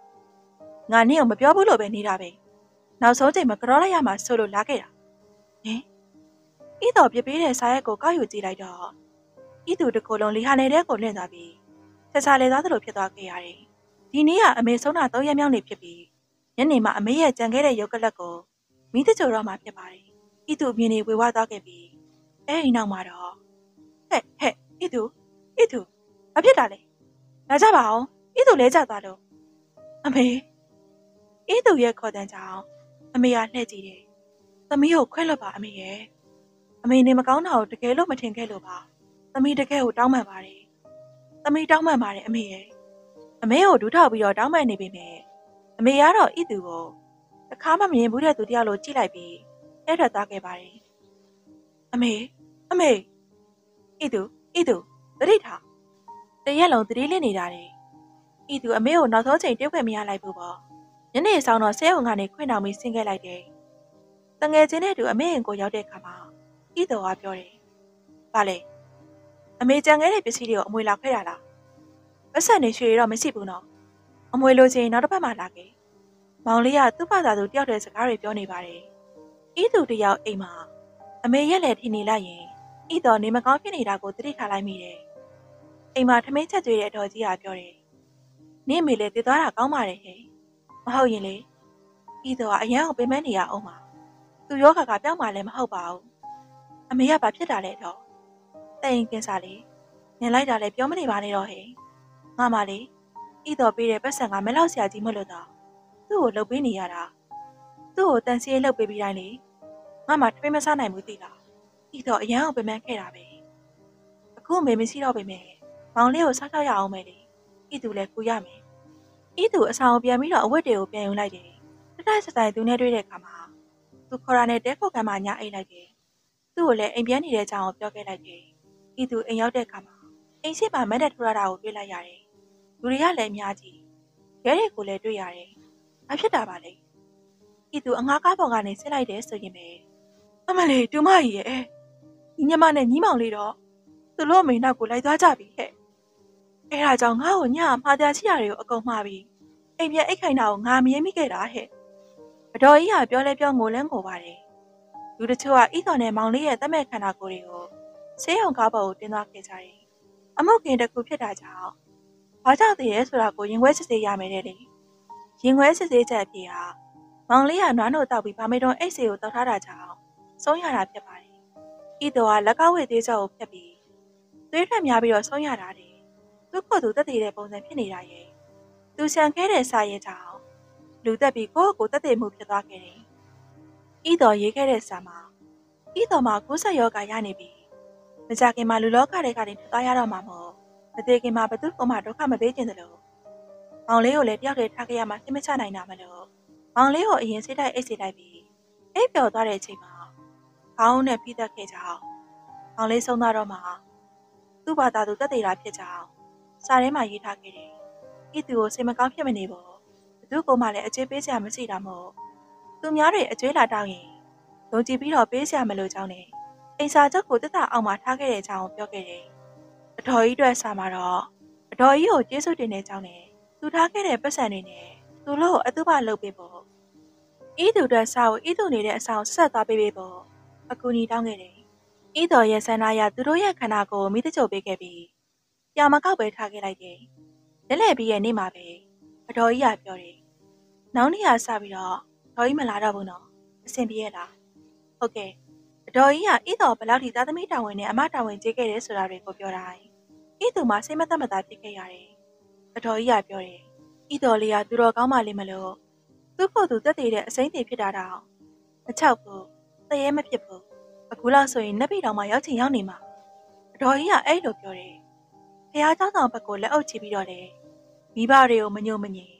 ။ငါနင့်ကိုမပြောဘူးလို့ပဲနေတာပဲ။နောက်ဆုံးချိန်မှာကြောလိုက်ရမှာဆိုလို့လာခဲ့တာ။ ဟင်ဤတော်ပြပေးတဲ့စာရက်ကိုကောက်ယူကြည့်လိုက်တော့ဤသူတစ်ခုလုံးလီဟာနေတဲ့ကိုလင့်သွားပြီးဆက်စားလေသားသလိုဖြစ်သွားခဲ့ရတယ်။ဒီနေ့ကအမေဆုံးတာ၃ရက်မြောက်နေဖြစ်ပြီးညနေမှအမေရဲ့ကြံခဲ့တဲ့ရုပ်ကလပ်ကိုမိသကြိုတော့မှဖြစ်ပါတယ်။ဤသူအမြင်တွေဝေဝါးသွားခဲ့ပြီးအဲဒီနောက်မှာတော့ဟဲ့ဟဲ့ဤသူဤသူဘာဖြစ်တာလဲ။လာကြပါအောင်ဤသူလဲကြသွားလို့အမေဤသူရဲ့ခေါ်တန်းကြောင့်အမေကလှည့်ကြည့်တယ်။ သမီးကိုခွဲလွတ်ပါအမေရဲ့။အမေနေမကောင်းတာကိုတကယ်လို့မထင်ခဲ့လို့ပါ။သမီးတကယ်ကိုတောင်းပန်ပါတယ်။သမီးတောင်းပန်ပါတယ်အမေရဲ့။အမေကိုဒူးထောက်ပြီးတော့တောင်းပန်နေပေမဲ့အမေကတော့ဤသူကိုတခါမှမမြင်ဘူးတဲ့သူတယောက်လိုကြည့်လိုက်ပြီးအဲ့ထွက်သွားခဲ့ပါတယ်။အမေအမေဤသူဤသူတတိထားတရက်လုံးတတိလစ်နေတာလေ။ဤသူအမေကိုနောက်ဆုံးချိန်တွေ့ခွင့်မရလိုက်ဘူးပေါ့။ညနေဆောင်တော့ဆဲုံကနေခွင့်တောင်ပြီးဆင်းခဲ့လိုက်တယ်။ တငယ်ချင်းနဲ့တူအမေရင်ကိုရောက်တဲ့အခါမှာဤတော်ကပြောတယ်။ဘာလဲ။အမေကြံခဲ့တဲ့ပစ္စည်းတွေကိုအမွေလာခွဲတာလား။ပတ်စံနေရွှေတော့မရှိဘူးနော်။အမွေလိုချင်နောက်တစ်ပတ်မှလာခဲ့။မောင်လေးကသူ့ဘာသာသူတယောက်တည်းစကားတွေပြောနေပါတယ်။ဤသူတယောက်အိမ်မှာအမေရက်လက်ထင်နေလိုက်ရင်ဤတော်နေမကောင်းဖြစ်နေတာကိုသတိထားလိုက်မိတယ်။အိမ်မှာထမင်းချက်ကျွေးတဲ့အတော်ကြီးကပြောတယ်။နင့်မေလည်းတည်သွားတာကောင်းပါတယ်ဟဲ့။မဟုတ်ရင်လေဤတော်ကအရန်ကိုပင်မနေရအောင်ပါ။ သူယောဂကပြောင်းမှလည်းမဟုတ်ပါဘူး။အမေကဘာဖြစ်တာလဲတော့။တဲ့ရင်ကင်းစားလေ။နင်လိုက်တာလည်းပြောမနေပါနဲ့တော့ဟဲ့။ငါမလေးဤတော်ပေးတဲ့ပတ်စံကမလောက်ဆရာကြီးမလို့တော့သူ့ကိုလှုပ်ပေးနေရတာ။သူ့ကိုတန်စီးလှုပ်ပေးပြီးတိုင်းလေ။ငါမှထမင်းမစားနိုင်ဘူးသိလား။ဤတော်အရန်ကိုပင်မခဲ့တာပဲ။အခုမေမရှိတော့ပေမဲ့မောင်လေးကိုစားချရအောင်မယ်လေ။ဤသူလည်းကူရမယ်။ဤသူအဆောင်ပြန်ပြီးတော့အဝတ်တွေကိုပြန်ယူလိုက်တယ်။တတဆက်တိုင်သူနဲ့တွေ့တဲ့အခါမှာ သူခေါ်ရတဲ့တဲခုတ်ကမ်းမှာညာအိတ်လိုက်တယ်။သူ့ကိုလည်းအိမ်ပြန်နေတဲ့အကြောင်းကိုပြောခဲ့လိုက်တယ်။ဤသူအိမ်ရောက်တဲ့အခါမှာအိမ်ရှိမှာမက်တက်ထူရတာကိုတွေ့လိုက်ရတယ်။လူတွေကလည်းအများကြီးရဲတွေကိုလည်းတွေ့ရတယ်။ဘာဖြစ်တာပါလဲ။ဤသူအငှားကားပေါ်ကနေဆင်းလိုက်တယ်ဆိုရင်ပဲအမလေးတူမကြီးရဲ့ညီညမနဲ့ညီမောင်လေးတော့သူတို့အမေနောက်ကိုလိုက်သွားကြပြီဟဲ့။အဲဒါကြောင့်ငါ့ကိုညမှားပြချီရတွေကိုအကုန်မှားပြီးအိမ်ပြန်အိတ်ခိုင်တာကိုငါမရဲမိခဲ့တာဟဲ့။ အတော်ကြီးကပြောလဲပြောငိုလဲငိုပါတယ်။လူတချို့ကဤတော်နဲ့မောင်လေးရဲ့တမဲ့ခန္ဓာကိုယ်တွေကိုဆေးရုံကားပေါ်ကိုတင်သွားခဲ့ကြတယ်။အမုတ်ကင်တစ်ခုဖြစ်တာကြောင့်ဘာကြောင့်တည်ရဲဆိုတာကိုရင်ခွဲစစ်ဆေးရမယ်တဲ့လေ။ရင်ခွဲစစ်ဆေးချက်အဖြစ်ဟာမောင်လေးကနွားနို့တောက်ပြီးဗာမေတွန်အိတ်ဆေကိုတောက်ထားတာကြောင့်ဆုံးရတာဖြစ်ပါတယ်။ဤတော်ကလက်ကောက်ဝေသေးချက်ကိုဖျက်ပြီးသွေးထွက်များပြီးတော့ဆုံးရတာတယ်။သူ့ကိုယ်သူတက်တည်တဲ့ပုံစံဖြစ်နေတာရဲ့။သူဆန်ခဲတဲ့စာရဲကြောင့် လူတက်ပြီးကိုယ့်ကိုယ်တက်တည်မှုဖြစ်သွားခဲ့တယ်။ဤတော်ရေးခဲ့တဲ့စာမှာဤတော်မှာကိုယ်ဆက်ယောဂရနေပြီ။မကြခင်မှာလူလောကတွေကနေထွက်သွားရတော့မှာမို့မသေးခင်မှာဘသူ့ကိုမှဒုက္ခမပေးခြင်းတလို့မောင်လေးကိုလည်းတယောက်တည်းထားခဲ့ရမှစိတ်မချနိုင်တာမလို့မောင်လေးကိုအရင်စိတ်တိုက်အိတ်စိတ်လိုက်ပြီးအိပ်ပျော်သွားတဲ့အချိန်မှာခေါင်းနဲ့ပြီးသက်ခဲ့ကြအောင်မောင်လေးဆုံးသွားတော့မှသူ့ဘာသာသူတက်သေးတာဖြစ်ကြအောင်စာထဲမှာရေးထားခဲ့တယ်။ဤသူကိုစိတ်မကောင်းဖြစ်မနေဘူး။ဘ သူ့ကိုမှလည်းအကျေးပေးစရာမရှိတာမို့သူများတွေအကျွေးလာတောင်းရင်ယုံကြည်ပြီးတော့ပေးစရာမလိုကြောင်းနဲ့အိမ်စာချုပ်ကိုတက်တာအောင်မှထားခဲ့တဲ့အကြောင်းကိုပြောခဲ့တယ်။အတော်ကြီးအတွက်စာမှာတော့အတော်ကြီးကိုကျေးဇူးတင်တဲ့အကြောင်းနဲ့သူထားခဲ့တဲ့ပတ်စံတွေနဲ့သူတို့ကိုအတုပလုပ်ပေးဖို့ဤသူအတွက်စာကိုဤသူနေတဲ့အဆောင်ဆက်သွားပေးပေးဖို့အကူအညီတောင်းခဲ့တယ်။ဤတော်ရဲ့ဆန္ဒအရသူတို့ရဲ့ခန္ဓာကိုယ်မိတချို့ပေးခဲ့ပြီးပြာမကောက်ပဲထားခဲ့လိုက်တယ်။လက်လက်ပြီးရဲ့နေ့မှာပဲအတော်ကြီးကပြောတယ်။ နောက်နေ့ကစပြီးတော့တော်ကြီးမလာတော့ဘူးနော်။အဆင်ပြေရလား။ဟုတ်ကဲ့။အတော်ကြီးကဤတော်ဘယ်လောက်ထိသားသမီးတာဝန်နဲ့အမတာဝန်ကျေးခဲ့တယ်ဆိုတာတွေကိုပြောတာ။ဤသူမှစိတ်မသက်မသာဖြစ်ခဲ့ရတယ်။အတော်ကြီးကပြောတယ်။ဤတော်လေးကသူတော်ကောင်းမှလည်းမလို့သူ့ကိုယ်သူတက်တည်တဲ့အစိမ့်တွေဖြစ်တာတောင်မချောက်ဘူး။တရေမဖြစ်ဘူး။အခုလောက်ဆိုရင်နက်ပြီတောင်မှရောက်ချင်ရောက်နေမှာ။အတော်ကြီးကအဲ့လိုပြောတယ်။ဖះเจ้าဆောင်ဘက်ကိုလက်အုပ်ချပြီးတော့လေမိဘတွေကိုမညို့မငြိမ်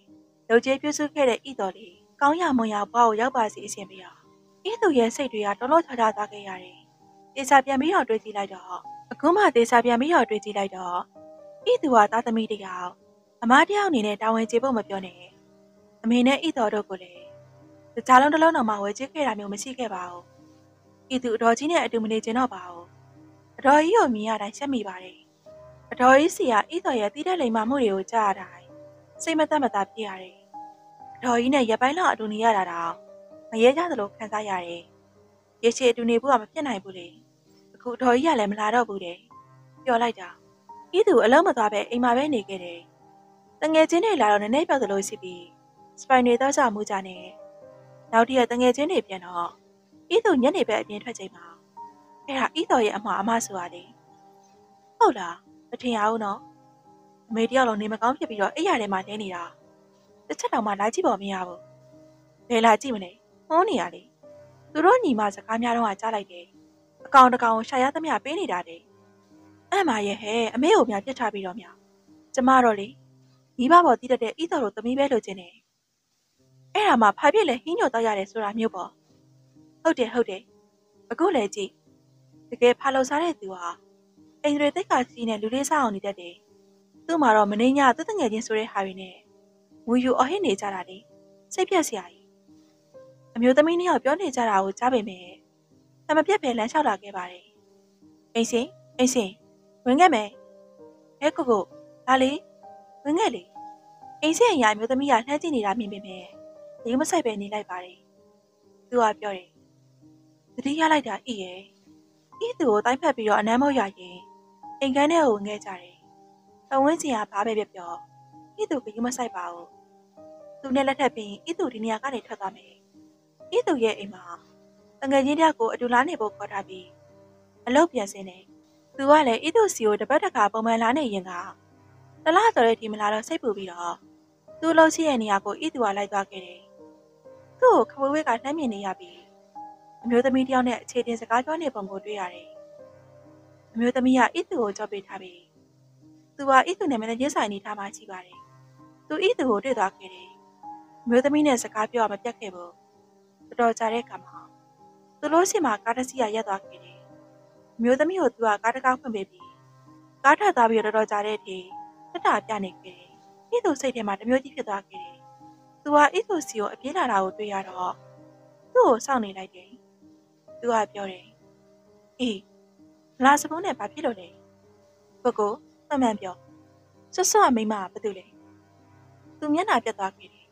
လူကျေးပြုစုခဲ့တဲ့ဤတော်လေးကောင်းရမွန်ရဘွားကိုရောက်ပါစီအရှင်ပြရ။ဤသူရဲ့စိတ်တွေကတော်တော်ချာချာသွားခဲ့ရတယ်။တေချာပြန်ပြီးတော့တွေးကြည့်လိုက်တော့အခုမှတေချာပြန်ပြီးတော့တွေးကြည့်လိုက်တော့ဤသူဟာသားသမီးတယောက်အမားတယောက်အနေနဲ့တာဝန်ကျေဖို့မပြောနဲ့။အမေနဲ့ဤတော်တို့ကိုလည်းတခြားလုံးတစ်လုံးတော့မှဝယ်ချစ်ခဲ့တာမျိုးမရှိခဲ့ပါဘူး။ဤသူအတော်ကြီးနဲ့အတူမနေချင်တော့ပါဘူး။အတော်ကြီးကိုမြင်ရတိုင်းရှက်မိပါတယ်။အတော်ကြီးစီကဤတော်ရဲ့တီးတဲ့လိမ်မာမှုတွေကိုကြားရတိုင်းစိတ်မသက်မသာဖြစ်ရတယ်။ အတော်ကြီးနဲ့ရပိုင်းလောက်အတူနေရတာတော့မရဲကြသလိုခံစားရတယ်။ရေချေအတူနေဖို့ကမဖြစ်နိုင်ဘူးလေ။အခုအတော်ကြီးကလည်းမလာတော့ဘူးတဲ့။ပြောလိုက်တာ။ဤသူအလုံးမသွားပဲအိမ်မှာပဲနေခဲ့တယ်။တငယ်ချင်းတွေလာတော့နည်းနည်းပြောက်သလိုရှိပြီးစပိုင်တွေတော့ကြမှုကြနဲ့နောက်တည့်ရတငယ်ချင်းတွေပြန်တော့ဤသူညနေပဲအပြင်ထွက်ချိန်မှာအဲ့ဒါဤတော်ရဲ့အမှားအမှားဆိုရတယ်ဟုတ်လားမထင်ရဘူးနော်အမေတယောက်လုံးနေမကောင်းဖြစ်ပြီးတော့အိမ်ရထဲမှာလဲနေတာ တစ်ချက်တောင်မှလာကြည့်ပေါ်မရဘူးဘယ်လာကြည့်မလဲဟောနေရလေသူတို့ညီမစကားများတော့ကြားလိုက်တယ်အကောင်တကောင်ရှာရသမျှပေးနေတာတယ်အဲ့မှာရဲ့ဟဲ့အမေကိုများပြစ်ထားပြီးတော့များကျမတော့လေညီမပေါ်တည်တတ်တဲ့ဤတော်တို့သမီးပဲလို့ခြင်းတယ်အဲ့ဒါမှဖာပြစ်လဲဟင်းညိုတော့ရတယ်ဆိုတာမျိုးပေါ့ဟုတ်တယ်ဟုတ်တယ်အခုလည်းကြည့်တကယ်ဖာလောက်စားတဲ့သူဟာအိန္ဒြေတိတ်ခါစီးနဲ့လူလေးစားအောင်နေတတ်တယ်သူ့မှာတော့မနေညသူတငယ်ချင်းဆိုတဲ့ဟာတွေနဲ့ ငူယူအဟင်းနေကြတာလေစိတ်ပြက်စရာကြီးအမျိုးသမီးနှစ်ယောက်ပြောနေကြတာကိုကြားပေမဲ့တမပြက်ပဲလမ်းလျှောက်လာခဲ့ပါတယ်အိမ်စင်အိမ်စင်ဝင်ခဲ့မယ်ဟဲကိုကိုဒါလေးဝင်ခဲ့လေအိမ်စင်အရာအမျိုးသမီးကလှမ်းကြည့်နေတာမြင်ပေမဲ့ရုံမဆိုင်ပဲနေလိုက်ပါတယ်သူကပြောတယ်သတိရလိုက်တာဤရဲ့ဤသူကိုတိုင်းဖက်ပြီးတော့အနမ်းမောက်ရရင်အိမ်ကန်းထဲကိုဝင်ခဲ့ကြတယ်ပဝင်းစီကဘာပဲပြောပြော ဤသူကရုံမဆိုင်ပါဘူးသူနဲ့လက်ထပ်ပြီးဤသူဒီနေရာကနေထွက်သွားမယ်ဤသူရဲ့အိမ်မှာတငယ်ချင်းတယောက်ကိုအတူလာနေဖို့ခေါ်ထားပြီးအလုပ်ပြန်စင်းနေသူကလည်းဤသူစီကိုတပတ်တစ်ခါပုံမှန်လာနေရင်ကတလားဆိုတဲ့ဒီမလာတော့စိတ်ပူပြီးတော့သူ့လို့ရှိရဲ့နေရာကိုဤသူကလိုက်သွားခဲ့တယ်သူ့ကိုခဝေးဝဲကနှမ်းမြင်နေရပြီးအမျိုးသမီးတယောက်နဲ့အခြေတင်စကားပြောနေပုံကိုတွေ့ရတယ်။အမျိုးသမီးကဣသူကိုကြောက်ပေးထားပြီးသူကဣသူနဲ့မနေ့ချင်းဆိုင်နေထားမှရှိပါတယ်။ သူဣသူကိုတွေ့သွားခဲ့တယ်။အမျိုးသမီးနဲ့စကားပြောမပြတ်ခဲ့ဘူး။တော်တော်ကြာတဲ့အခါမှာသူလို့ရှိမှကားတစ်စီးကရက်သွားခဲ့တယ်မျိုးသမီးကိုသူကကားတကားဖွင့်ပေးပြီးကားထပ်သွားပြီးတော့တော်တော်ကြာတဲ့အထိတက်တာပြနေခဲ့တယ်။ဤသူစိတ်ထဲမှာတမျိုးကြီးဖြစ်သွားခဲ့တယ်။သူကဤသူစီကိုအပြင်းလာတာကိုတွေ့ရတော့သူ့ကိုစောင့်နေလိုက်တယ်။သူကပြောတယ်။အေးလာစပုံးနဲ့ဘာဖြစ်လို့လဲ။ကိုကိုမှန်မှန်ပြော။ဆွဆွမိမကဘာတူလဲ။ သူမျက်နှာပြတ်သွားခဲ့တယ်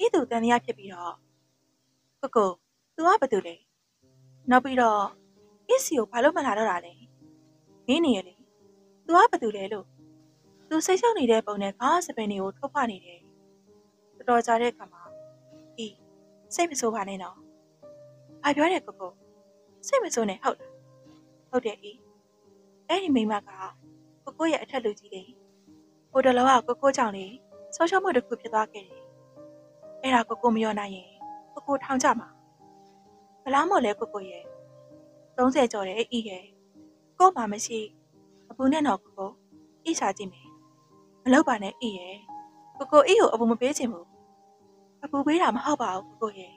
။ဤသူတန်တရားဖြစ်ပြီးတော့ကိုကိုသူကဘာတူလဲ။နောက်ပြီးတော့အစ်စီကိုဘာလို့မလာတော့တာလဲ။မင်းနေရလေ။ तू ကဘာတူလဲလို့။ तू စိတ်ရှောက်နေတဲ့ပုံနဲ့ကားစပင်တွေကိုထုတ်ဖနေတယ်။တော်တော်ကြာတဲ့အခါမှာအေးစိတ်မဆိုးပါနဲ့နော်။ဘာပြောတယ်ကိုကိုစိတ်မဆိုးနဲ့ဟုတ်လား။ဟုတ်တယ်အေး။အဲ့ဒီမိမကကိုကိုရဲ့အထက်လူကြီးလေ။ဟိုတလောကကိုကိုကြောင့်လေ ဆောရှောက်မှုတစ်ခုဖြစ်သွားခဲ့တယ်။အဲ့ဒါကိုကိုမရောနိုင်ရင်ကိုကိုထောင်ကြမှာ။ဘလားမို့လဲကိုကိုရဲ့30ကျော်တယ်အေးရဲ့ကို့မှာမရှိအပူနဲ့တော့ကိုကိုအေးချကြည့်မယ်မလောက်ပါနဲ့အေးရဲ့ကိုကိုအေးကိုအပူမပေးချင်ဘူးအပူပေးတာမဟုတ်ပါဘူးကိုကိုရဲ့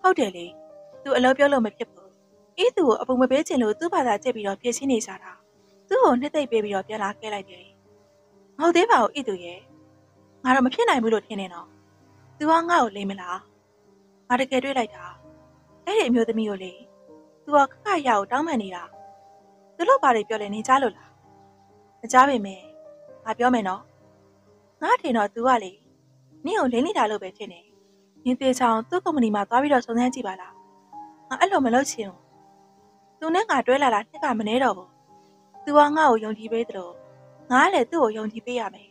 ဟုတ်တယ်လေသူအလုပ်ပြောလို့မဖြစ်ဘူးအေးသူကိုအပူမပေးချင်လို့သူ့ဘာသာကြက်ပြီးတော့ပြင်ဆင်နေစားတာသူ့ကိုနှစ်သိမ့်ပေးပြီးတော့ပြန်လာခဲ့လိုက်တယ်မဟုတ်သေးပါဘူးအေးသူရဲ့ ငါတော့မဖြစ်နိုင်ဘူးလို့ထင်နေတော့သူကငါ့ကိုလိမ်မလားငါတကယ်တွေ့လိုက်တာအဲ့ဒီအမျိုးသမီးကိုလေ။ तू ကခခရကိုတောင်းပန်နေတာ။သူတို့ဘာတွေပြောလဲနေကြလို့လား။မကြားပေမဲ့ငါပြောမယ်နော်။ငါထင်တော့ तू ကလေနင့်ကိုလိမ့်နေတာလို့ပဲထင်တယ်။နင်သေးချောင်းသူ့ကုမ္ပဏီမှာသွားပြီးတော့စုံစမ်းကြည့်ပါလား။ငါအဲ့လိုမလုပ်ချင်ဘူး။ तू နဲ့ငါတွဲလာတာနှစ်ကမနေတော့ဘူး။ तू ကငါ့ကိုယုံကြည်ပေးတယ်လို့ငါကလည်းသူ့ကိုယုံကြည်ပေးရမယ်။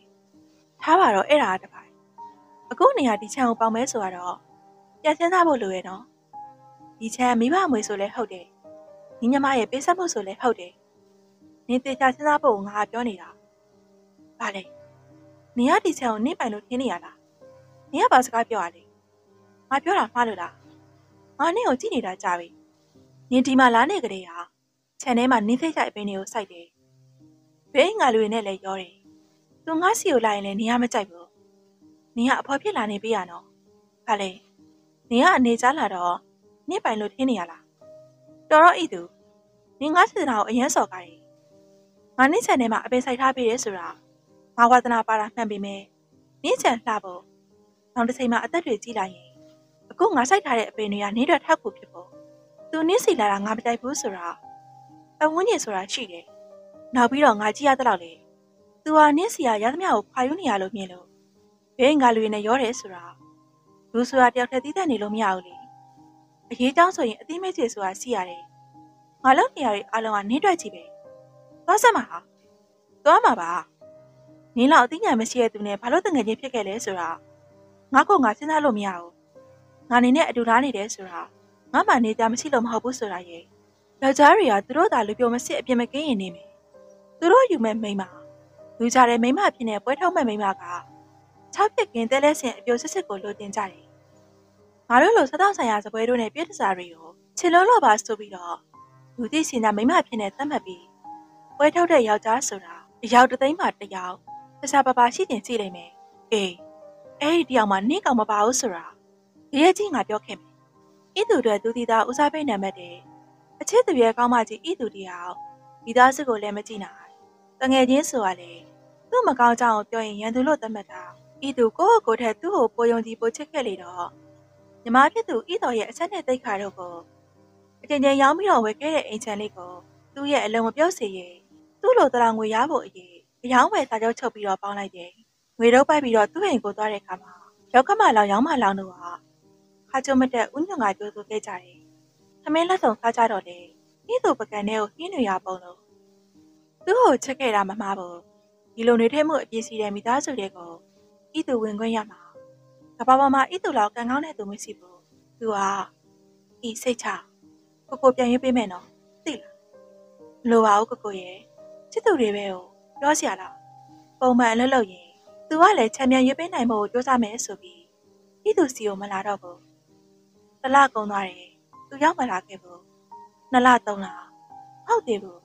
ထားပါတော့အဲ့ဒါတပိုင်း။အခုနေရာဒီချမ်းကိုပေါင်မဲဆိုတော့ပြန်စင်းစားဖို့လိုရဲ့နော်။ဒီချမ်းမိဘမွေဆိုလဲဟုတ်တယ်။ညီညမရဲ့ပေးဆက်မှုဆိုလဲဟုတ်တယ်။နင်တေချာစဉ်းစားဖို့ငါပြောနေတာ။ဘာလဲ။နင်ကဒီချမ်းကိုနင့်ပိုင်လို့ထင်နေရလား။နင်ကဘာစကားပြောရလဲ။ငါပြောတာမှားလို့လား။ငါနင့်ကိုကြည့်နေတာကြာပြီ။နင်ဒီမှာလာနေကြတဲ့ဟာခြံထဲမှာနင်းသိကြအပင်တွေကိုစိုက်တယ်။ဘေးငါလူတွေနဲ့လည်းရောတယ်။ သူငါစီကိုလာရင်လည်းနင်ကမကြိုက်ဘူး။နင်ကအဖော်ဖြစ်လာနေပြီရနော်။ဘာလဲ။နင်ကအနေချလာတော့နင့်ပိုင်လို့ထင်းနေရလား။တော်တော့ဤသူနင်ငါစေတနာကိုအရန်စော်ကားတယ်။ငါနင့်ခြံထဲမှာအပင်စိုက်ထားပေးတယ်ဆိုတာငါဝါသနာပါတာမှန်ပေမဲ့နင့်ခြံလှဖို့နောက်တစ်ချိန်မှာအသက်တွေကြီးလာရင်အခုငါစိုက်ထားတဲ့အပင်တွေကနင်းတော့ထပ်ခုဖြစ်ဖို့သူနင့်စီလာတာငါမကြိုက်ဘူးဆိုတာအဝန်းကျင်ဆိုတာရှိတယ်။နောက်ပြီးတော့ငါကြည့်ရတဲ့လောက်လေ။ तू ဟာနင့်စီကရသမျှကိုခွာယူနေရလို့မြင်လို့ဘေးငါလူတွေနဲ့ရောတယ်ဆိုတာလူဆိုတာတယောက်တည်းသိတဲ့နေလို့မရဘူးလေ။အရေးကြောင်းဆိုရင်အသိမိတ်ဆွေဆိုတာရှိရတယ်။ငါလုံးနေရတွေအလုံးကနင်းတွက်ကြည့်ပဲ။သွားစမ်းပါဟာ။သွားမှာပါ။နင်းလောက်အသိဉာဏ်မရှိတဲ့သူနဲ့ဘာလို့တငယ်ချင်းဖြစ်ခဲ့လဲဆိုတာငါကငါစဉ်းစားလို့မရဘူး။ငါနေနဲ့အတူထားနေတယ်ဆိုတာငါမှနေကြမရှိလို့မဟုတ်ဘူးဆိုတာရဲ့ယောက်ျားတွေကသူတို့သာလူပြိုမစစ်အပြစ်မကင်းရင်နေမယ်သူတို့ယူမဲ့မိန်းမ လူကြတဲ့မိန်းမဖြစ်နေပွဲထောက်မဲ့မိန်းမက၆ပြက်ကင်းတဲလဲဆင်အပြိုစစ်စစ်ကိုလိုတင်ကြတယ်ငါတို့လိုစတော့ဆိုင်ရာစပွဲတို့နဲ့ပြည့်တစားတွေကိုချစ်လို့လို့ပါဆိုပြီးတော့လူသိစင်တာမိန်းမဖြစ်နေသတ်မှတ်ပြီးပွဲထောက်တဲ့ယောက်ျားဆိုတာအယောက်တသိန်းမှတယောက်တခြားပါပါရှိတင်ကြည့်လိုက်မယ်အေးအဲ့ဒီတယောက်မှနင့်ကောင်မပါဘူးဆိုတာရဲကြီးငါပြောခဲ့မယ်ဤသူတွေသူတီသားဦးစားပေးနံပါတ်တဲ့အချစ်သူရဲ့ကောင်းမကြီးဤသူတယောက်ဒီသားစုကိုလည်းမကြည့်နိုင် တငယ်ချင်းဆိုရလေသူ့မကောင်းကြောင်ပြောရင်ရန်သူလို့သတ်မှတ်တာဤသူကိုယ့်ကိုယ်ထက်သူ့ကိုပိုယုံကြည်ပိုချစ်ခဲ့လေတော့ညီမဖြစ်သူဤတော်ရဲ့အချက်နဲ့တိတ်ခါတို့ကိုအချင်းချင်းရောင်းပြီးတော့ဝယ်ခဲ့တဲ့အိမ်ချမ်းလေးကိုသူ့ရဲ့အလုံးမပြော့စေရင်သူ့လိုတရာငွေရဖို့အရေးအယောင်းဝယ်စာချုပ်ချုပ်ပြီးတော့ပေါင်းလိုက်တယ်ငွေတော့ပိုက်ပြီးတော့သူ့အိမ်ကိုသွားတဲ့အခါမှာရောက်ကမလောင်ရောင်းမလောင်တို့ဟာခါချုံမတက်ဥညွန့်ကကြိုးဆိုခဲ့ကြတယ်။သမင်းလက်ဆောင်စားကြတော့လေဤသူပကံထဲကိုဟင်းတွေရပုံလို့ သူ့ကိုချက်ခဲ့တာမမှားဘူး။ဒီလိုနေထဲမှုအပြည့်စီတဲ့မိသားစုတွေကိုဤသူဝင်ခွင့်ရမှာ။ကဘာပေါ်မှာဤသူလောက်ကံကောင်းတဲ့သူမရှိဘူး။သူဟာဤစိတ်ချကိုကိုပြန်ရွေးပေးမယ်နော်။သိလား။မလိုပါဘူးကိုကိုရဲ့ချစ်သူတွေပဲကိုပြောစီရလား။ပုံမှန်အလုပ်လုပ်ရင်သူကလည်းချမ်းမြန်ရွေးပေးနိုင်ဖို့ကြိုးစားမယ်ဆိုပြီးဤသူစီကိုမလာတော့ဘူး။တလကုံသွားတယ်။သူရောက်မလာခဲ့ဘူး။နှစ်လသုံးလဟုတ်သေးဘူး။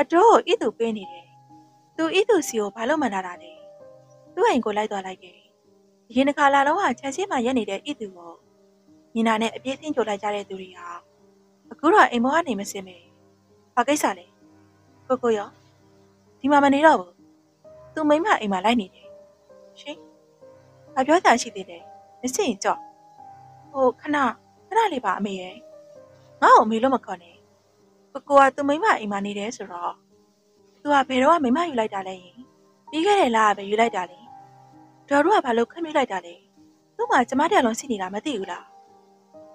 အတိုးကိုဤသူပေးနေတယ်။သူဤသူစီကိုဘာလို့မလာတာလဲ။သူ့အိမ်ကိုလိုက်သွားလိုက်တယ်။ရင်တစ်ခါလာတော့ချန်ချင်းမှရက်နေတဲ့ဤသူကိုညီနာနဲ့အပြည့်စင်းကြိုလိုက်ကြတဲ့သူတွေဟာအခုတော့အိမ်ဘောကနေမစင်မေ။ဘဘာကိစ္စလဲကိုကိုရောဒီမှာမနေတော့ဘူးသူမိမအိမ်မှာလိုက်နေတယ်ရှင်ဘာပြောတာရှိသေးတယ်မစင်ကြော့ဟိုခဏခဏလေးပါအမေရဲ့ငါ့ကိုအမေလို့မခေါ်နဲ့ ကိုကိုကသူမိမအိမ်မှာနေတယ်ဆိုတော့သူကဘယ်တော့မှမိမယူလိုက်တာလဲယင်ပြီးခဲ့တဲ့လကပဲယူလိုက်တာလေတော်တို့ကဘာလို့ခွင့်ပြုလိုက်တာလဲသူ့မှာကျမတက်လုံးရှိနေတာမသိဘူးလား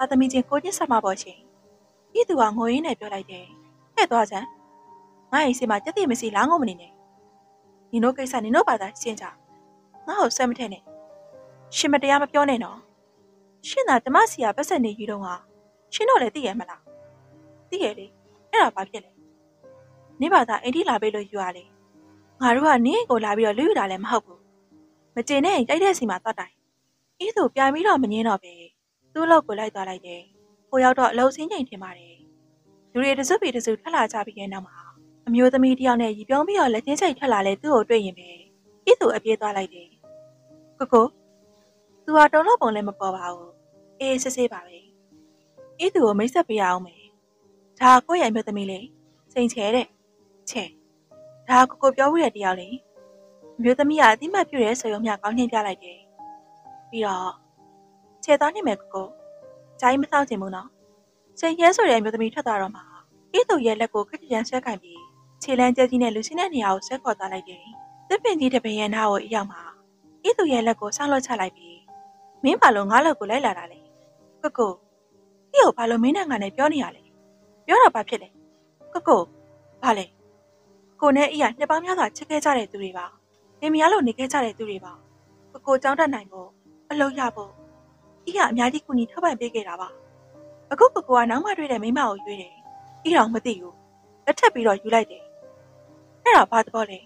အသမီးချင်းကိုချင်းဆက်မှာပေါ့ရှင်ဤသူကငိုရင်းနဲ့ပြောလိုက်တယ်ဟဲ့သွားစမ်းငါ့အိမ်စီမှာကြက်တိမရှိလားငုံမနေနဲ့နင်တို့ကိစ္စနင်တို့ဘာသာရှင်းကြငါ့ကိုဆွဲမထက်နဲ့ရှင်မတရားမပြောနဲ့နော်ရှင်သာဓမ္မစီယာပတ်ဆက်နေယူတော့ဟာရှင်တို့လည်းသိရမလားသိရလေ အဲ့ဒါဘာဖြစ်လဲနေဘာသာအိမ်ထိလာပေးလို့ယူရလေငါတို့ကနင်းကိုလာပြီးတော့လူယူတာလည်းမဟုတ်ဘူးမကျင်နဲ့ကြိုက်တဲ့စီမှာတတ်တိုင်အေးသူပြန်ပြီးတော့မငင်းတော့ပဲသူ့လောက်ကိုလိုက်သွားလိုက်တယ်ဟိုရောက်တော့အလုံးစင်းချိန်ထင်ပါတယ်လူတွေတစုပြီးတစုထွက်လာကြပြီးတဲ့နောက်မှာအမျိုးသမီးတယောက်နဲ့ရီပြုံးပြီးတော့လက်ချင်းချိတ်ထွက်လာလဲသူ့ကိုတွေ့ရင်ပဲအေးသူအပြေးသွားလိုက်တယ်ကိုကိုသူဟာတော်တော့ပုံလည်းမပေါ်ပါဘူးအေးစစ်စစ်ပါပဲအေးသူကိုမိတ်ဆက်ပေးရအောင်မယ် ဒါကိုယ့်ရဲ့အမျိုးသမီးလေးစိန်ချဲတဲ့ချဲဒါကိုကိုပြောရတဲ့တရားလေမျိုးသမီးကအတိမတ်ပြည့်ရဲဆိုရုံမျှကောင်းချင်းပြလိုက်တယ်ပြီးတော့ခြေသားနေမယ်ကိုကိုဂျိုင်းမသောက်ချင်ဘူးနော်စိန်ရဲဆိုတဲ့အမျိုးသမီးထွက်သွားတော့မှအေးသူရဲ့လက်ကိုခက်ကြံဆွဲကင်ပြီးခြေလန်းကျဲကြီးနဲ့လူချင်းတဲ့နေရာကိုဆွဲခေါ်သွားလိုက်တယ်တစ်ပင်ကြီးတစ်ပင်ရဲ့နားကိုအရောက်မှာအေးသူရဲ့လက်ကိုဆောင်းလွှတ်ချလိုက်ပြီးမင်းဘာလို့ငါ့လက်ကိုလိုက်လာတာလဲကိုကိုဒီကိုဘာလို့မင်းနဲ့ငါနဲ့ပြောနေရလဲ ပြောတော့ဘာဖြစ်လဲကိုကိုဘာလဲကိုနဲ့အီးကနှစ်ပေါင်းများစွာချစ်ခဲ့ကြတဲ့သူတွေပါနေမရလို့နေခဲ့ကြတဲ့သူတွေပါကိုကိုကြောင်းတက်နိုင်ဖို့အလုပ်ရဖို့အီးကအများကြီးကူညီထောက်ပံ့ပေးခဲ့တာပါအခုကိုကိုကနောက်မှတွေ့တဲ့မိမကိုရွေးတယ်အီးတော့မသိဘူးလက်ထပ်ပြီးတော့ယူလိုက်တယ်အဲ့ဒါဘာသဘောလဲ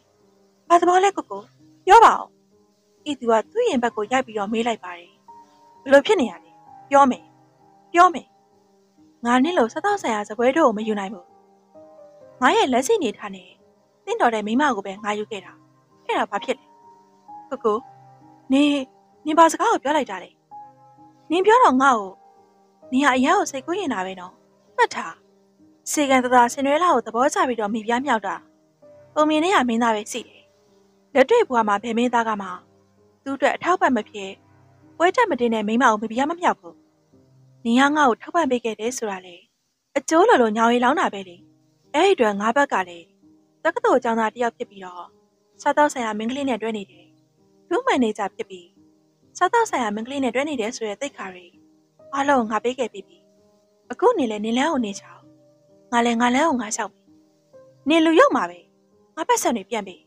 ဘာသဘောလဲကိုကိုပြောပါဦးအီးသူကသူ့ရင်ဘက်ကိုရိုက်ပြီးတော့မေးလိုက်ပါတယ်ဘယ်လိုဖြစ်နေရလဲပြောမယ်ပြောမယ် ငါနဲ့လို့စတော့ဆိုင်ရာစပွဲတို့ကိုမယူနိုင်ဘူးငါရဲ့လက်စီနေထားနေတင့်တော်တဲ့မိမကိုပဲငါယူခဲ့တာအဲ့ဒါဘာဖြစ်လဲကိုကိုနေနေပါစကားကိုပြောလိုက်တာလေနင်ပြောတော့ငါ့ကိုနေဟာအရာကိုစိတ်ကူးရင်တာပဲနော်မှတ်ထားစေကန်တသာဆင်နွဲလာကိုသဘောကျပြီးတော့မိပြားမြောက်တာပုံမြင်နဲ့ရမင်းသားပဲစီတယ်လက်တွေ့ဘွားမှာဘယ်မင်းသားကမှသူ့အတွက်အထောက်ပံ့မဖြစ်ပွဲတက်မတင်တဲ့မိမကိုမိပြားမမြောက်ဘူး နေဟာငါ့ကိုထောက်ပံ့ပေးခဲ့တယ်ဆိုတာလေအကျိုးလိုလိုညောင်ရီလောင်းတာပဲလေအဲ့ဒီအတွက်ငါဘက်ကလည်းတက္ကသိုလ်ကျောင်းသားတယောက်ဖြစ်ပြီးတော့စားတော့ဆိုင်ရာမင်းကလေးနဲ့တွေ့နေတယ်။လူမန်နေဂျာဖြစ်ပြီးစားတော့ဆိုင်ရာမင်းကလေးနဲ့တွေ့နေတယ်ဆိုတဲ့သိခါတွေအားလုံးငါပေးခဲ့ပြီးပြီ။အခုနေလဲနေလန်းကိုနေချောင်းငါလည်းငါလန်းကိုငါလျှောက်ပြီ။နေလူရောက်မှာပဲငါပတ်စံတွေပြန်ပြီ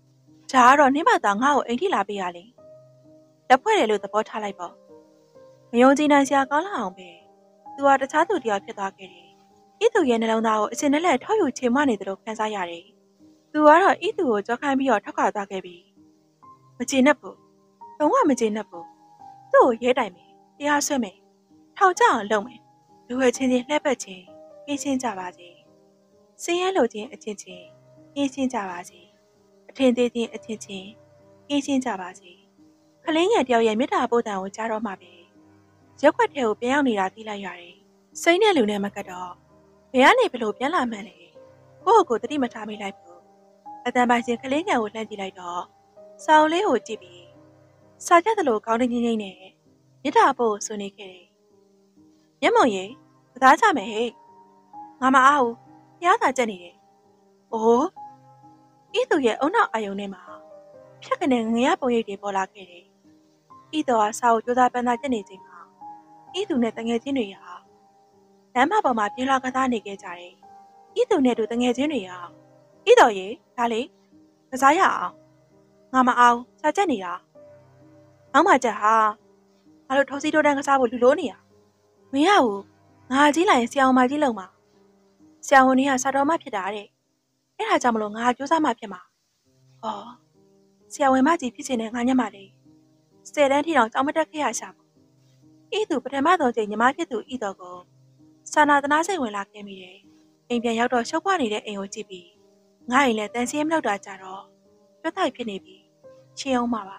။ဒါကတော့နင်းမသားငါ့ကိုအိမ်ထိလာပေးရလေ။လက်ဖွဲ့တယ်လို့သဘောထားလိုက်ပေါ့။ မယုံကြည်နိုင်စရာကောင်းလာအောင်ပဲ။သူကတခြားသူတယောက်ဖြစ်သွားခဲ့တယ်။ဤသူရဲ့နှလုံးသားကိုအစင်နဲ့လက်ထောက်ယူချေမနေသလိုခံစားရတယ်။သူကတော့ဤသူကိုကြောက်ခိုင်းပြီးတော့ထောက်ခါသွားခဲ့ပြီ။မချေနဲ့ဘူး။ဘုံကမချေနဲ့ဘူး။သူ့ကိုရဲတိုင်မယ်။တရားဆွဲမယ်။ထောင်ကြအောင်လုပ်မယ်။လူဝဲချင်းချင်းလှက်ပတ်ချင်းအေးရှင်းကြပါစေ။စင်းရဲလိုချင်းအချင်းချင်းအေးရှင်းကြပါစေ။အထင်သေးချင်းအချင်းချင်းအေးရှင်းကြပါစေ။ခလင်းငယ်တယောက်ရဲ့မေတ္တာပို့တံကိုကြားတော့မှပဲ။ ရက်ွက်ထဲကိုပြန်ရောက်နေတာသိလိုက်ရတယ်။စိမ့်တဲ့လူနဲ့မကတော့ဘယ်ကနေဘလို့ပြန်လာမှန်းလဲကိုယ့်ကိုယ်တတိမထားမိလိုက်ဘူးအတန်ပိုင်ရှင်ကလေးငယ်ကိုလှမ်းကြည့်လိုက်တော့စောင်းလေးကိုကြည့်ပြီးစာကြက်သလိုကောင်းတဲ့ငိမ့်ငိမ့်နဲ့မြစ်တာပို့ဆွနေခဲ့တယ်မျက်မုံရေကစားကြမယ်ဟဲ့ငါမအားဘူးဖျားစာကြက်နေတယ်အိုးဤသူရဲ့အုံနောက်အယုံထဲမှာဖြက်ကနေငရပုံရိပ်တွေပေါ်လာခဲ့တယ်ဤတော်ကစာကိုကြိုးစားပန်းသားကြက်နေချိန်မှာ ဤသူနဲ့တငယ်ချင်းတွေဟာလမ်းမပေါ်မှာပြေးလာကစားနေခဲ့ကြတယ်။ဤသူနဲ့တို့တငယ်ချင်းတွေဟာဤတော်ရေဒါလေကစားရအောင်ငါမအောင်စာချက်နေတာနောက်မှချက်ဟာငါတို့ထောစီတိုးတန်းကစားဖို့လူလိုနေရမရဘူးငါကြီးလိုက်ရင်ဆရာဝန်မကြီးလုံမှာဆရာဝန်ကြီးကစာတော်မဖြစ်တာတဲ့အဲ့ဒါကြောင့်မလို့ငါကြိုးစားမှဖြစ်မှာဩဆရာဝန်မကြီးဖြစ်နေတဲ့ငါညမလေးဆယ်တန်းထိတောင်ကြောင်မတက်ခဲ့ရရှာပေါ့ ဤသူပထမဆုံးချိန်ညီမဖြစ်သူဤတော်ကိုစာနာတနာစိတ်ဝင်လာခဲ့မိတယ်အိမ်ပြန်ရောက်တော့ရှုပ်ပွားနေတဲ့အိမ်ကိုကြည့်ပြီးငါ့အိမ်လည်းတန်စင်းမလောက်တာကြတော့ပြတ်တိုက်ဖြစ်နေပြီချင်းအောင်မှာပါ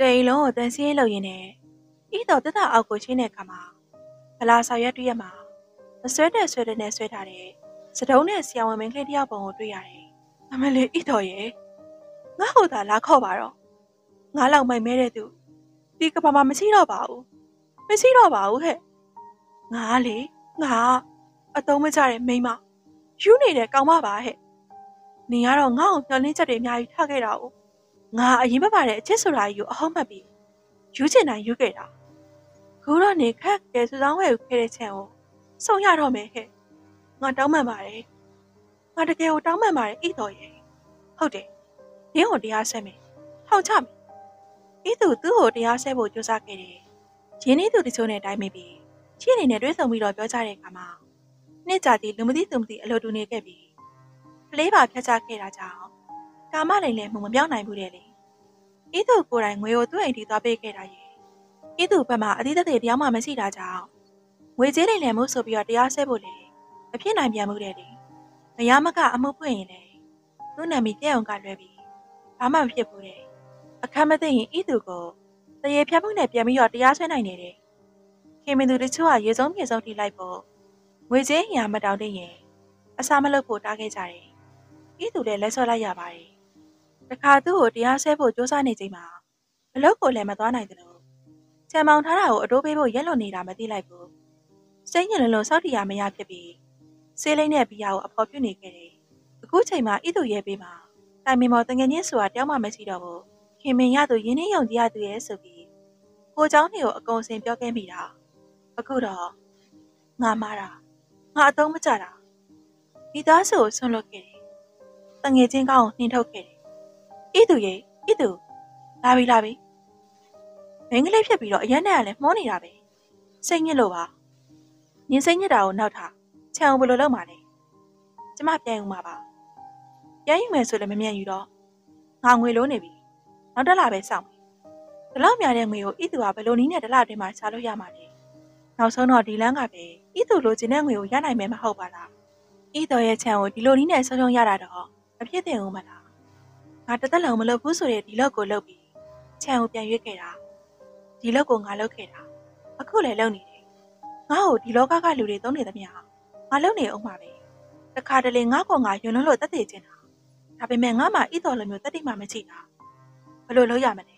တိမ်လုံးကိုတန်စင်းလောက်ရင်းနဲ့ဤတော်တက်တာအောက်ကိုချင်းတဲ့ခါမှာဗလာဆောင်ရွက်တွေ့ရမှာမဆွဲတဲ့ဆွဲတဲ့နဲ့ဆွဲထားတဲ့စတုံးနဲ့ဆရာဝန်မင်းကလေးတယောက်ပုံကိုတွေ့ရတယ်။အမလေးဣတော်ရဲ့ငါ့ဟိုသာလာခေါ်ပါတော့ငါလောက်မိုက်မဲတဲ့သူဒီကဘာမှမရှိတော့ပါဘူး မရှိတော့ပါဘူးဟဲ့ငါလေငါအတုံးမကြတဲ့မိန်းမယူနေတဲ့ကောင်မပါဟဲ့နေရတော့ငါ့ကိုမျောလင်းချက်တွေအများကြီးထားခဲ့တာ哦ငါအရင်မပါတဲ့အချစ်ဆိုတာကြီးကိုအဟုတ်မှတ်ပြီးယူချင်တိုင်းယူခဲ့တာခုတော့နေခက်ကဲစူဆောင်းဝဲကိုခဲ့တဲ့ချန်ကိုစုံရတော့မယ်ဟဲ့ငါတောင်းပန်ပါတယ်ငါတကယ်ကိုတောင်းပန်ပါတယ်ဣတော်ရဲ့ဟုတ်တယ်နင်းကိုတရားဆက်မယ်ထောင်ချမယ်ဣသူသူ့ကိုတရားဆက်ဖို့ကြိုးစားခဲ့တယ် ရင်းနှီးသူတချို့နဲ့တိုင်းမိပြီးချစ်အနေနဲ့တွဲဆုံပြီးတော့ပြောကြတဲ့အခါမှာနှစ်ကြာတီလူမသိသူမသိအလိုတူနေခဲ့ပြီးကလေးပါဖြတ်ချခဲ့တာကြောင့်ကာမလိန်လည်းမှုမပြောင်းနိုင်ဘူးတဲ့လေဣသူကိုယ်တိုင်ငွေကိုသူ့အိမ်ထိသွားပေးခဲ့တာရဲ့ဣသူဘက်မှာအသီးသက်တွေတရားမှမရှိတာကြောင့်ငွေကြေးလိမ်လည်မှုဆိုပြီးတော့တရားဆက်ဖို့လေမဖြစ်နိုင်ပြန်မှုတဲ့လေမရမကအမှုဖွင့်ရင်လေသူ့နာမည်ပြည့်အောင်ကလွဲပြီးဘာမှမဖြစ်ဘူးတဲ့အခမ်းမသိရင်ဣသူကို တရေဖြတ်မှုနဲ့ပြန်ပြီးတော့တရားဆွဲနိုင်နေတယ်ခင်မင်သူတချို့ကရေစုံမြေစုံထိလိုက်ဖို့ငွေကြေးညာမတောင်းတဲ့ရင်အစာမလုပ်ဖို့တားခဲ့ကြတယ်ဣသူလည်းလက်ဆွဲလိုက်ရပါတယ်တခါသူ့ကိုတရားဆွဲဖို့ကြိုးစားနေချိန်မှာအလုပ်ကိုလည်းမသွားနိုင်တယ်လို့ချံမောင်ထားတာကိုအတိုးပေးဖို့ရက်လွန်နေတာမသိလိုက်ဘူးစိတ်ညစ်လုံးလုံးစောက်တီရမရဖြစ်ပြီးဆေးလိမ့်နဲ့ဘီယာကိုအဖော်ပြနေခဲ့တယ်အခုချိန်မှာဣသူရဲ့ပေးမှာတိုင်မင်မော်တငယ်ချင်းဆိုတာတယောက်မှမရှိတော့ဘူး ခင်မင်ရသူရင်းနှီးယုံကြည်ရသူရဲ့ဆိုပြီးကိုเจ้าနေကိုအကုန်စင်ပြောခဲ့မိတာအခုတော့ငါမာတာငါအသုံးမကျတာမိသားစုကိုဆွန့်လွတ်ခဲ့တယ်တငယ်ချင်းကောင်းကိုနှင်ထုတ်ခဲ့တယ်ဣသူရဲ့ဣသူလာပြီလာပြီမင်းကလေးဖြစ်ပြီးတော့အရက်နဲ့ကလည်းမှုန်းနေတာပဲစိတ်ညစ်လို့ပါညင်စိတ်ညစ်တာကိုနောက်ထားခြံအောင်ဘယ်လိုလုပ်မှာလဲကျမပြန်ယူမှာပါပြန်ယူမယ်ဆိုလည်းမမြန်ယူတော့ငါငွေလုံးနေပြီ နောက်တစ်လပဲစောင့်မယ်ဒီလောက်များတဲ့ငွေကိုဣသူကဘယ်လိုနည်းနဲ့တစ်လအတွင်းမှာရှာလို့ရမှာလဲနောက်ဆုံးတော့ဒီလန်းကပဲဣသူလိုချင်တဲ့ငွေကိုရနိုင်မယ်မဟုတ်ပါလားဣတော်ရဲ့ခြံကိုဒီလိုနည်းနဲ့ဆုံးရှုံးရတာတော့မဖြစ်သင့်ဘူးမလားငါတစ်သက်လုံးမလုပ်ဘူးဆိုတဲ့ဒီလောက်ကိုလုပ်ပြီးခြံကိုပြန်ရွေးခဲ့တာဒီလောက်ကိုငါလုပ်ခဲ့တာအခုလည်းလုပ်နေတယ်ငါ့ကိုဒီလောကကလူတွေသုံးနေသမျှငါလုပ်နေအောင်ပါပဲတခါတလေငါ့ကိုငါယွန်းလုံးလို့တက်တည်ခြင်းတာဒါပေမဲ့ငါမှဣတော်လိုမျိုးတက်တိမှမရှိတာ ဘယ်လိုလုပ်ရမလဲ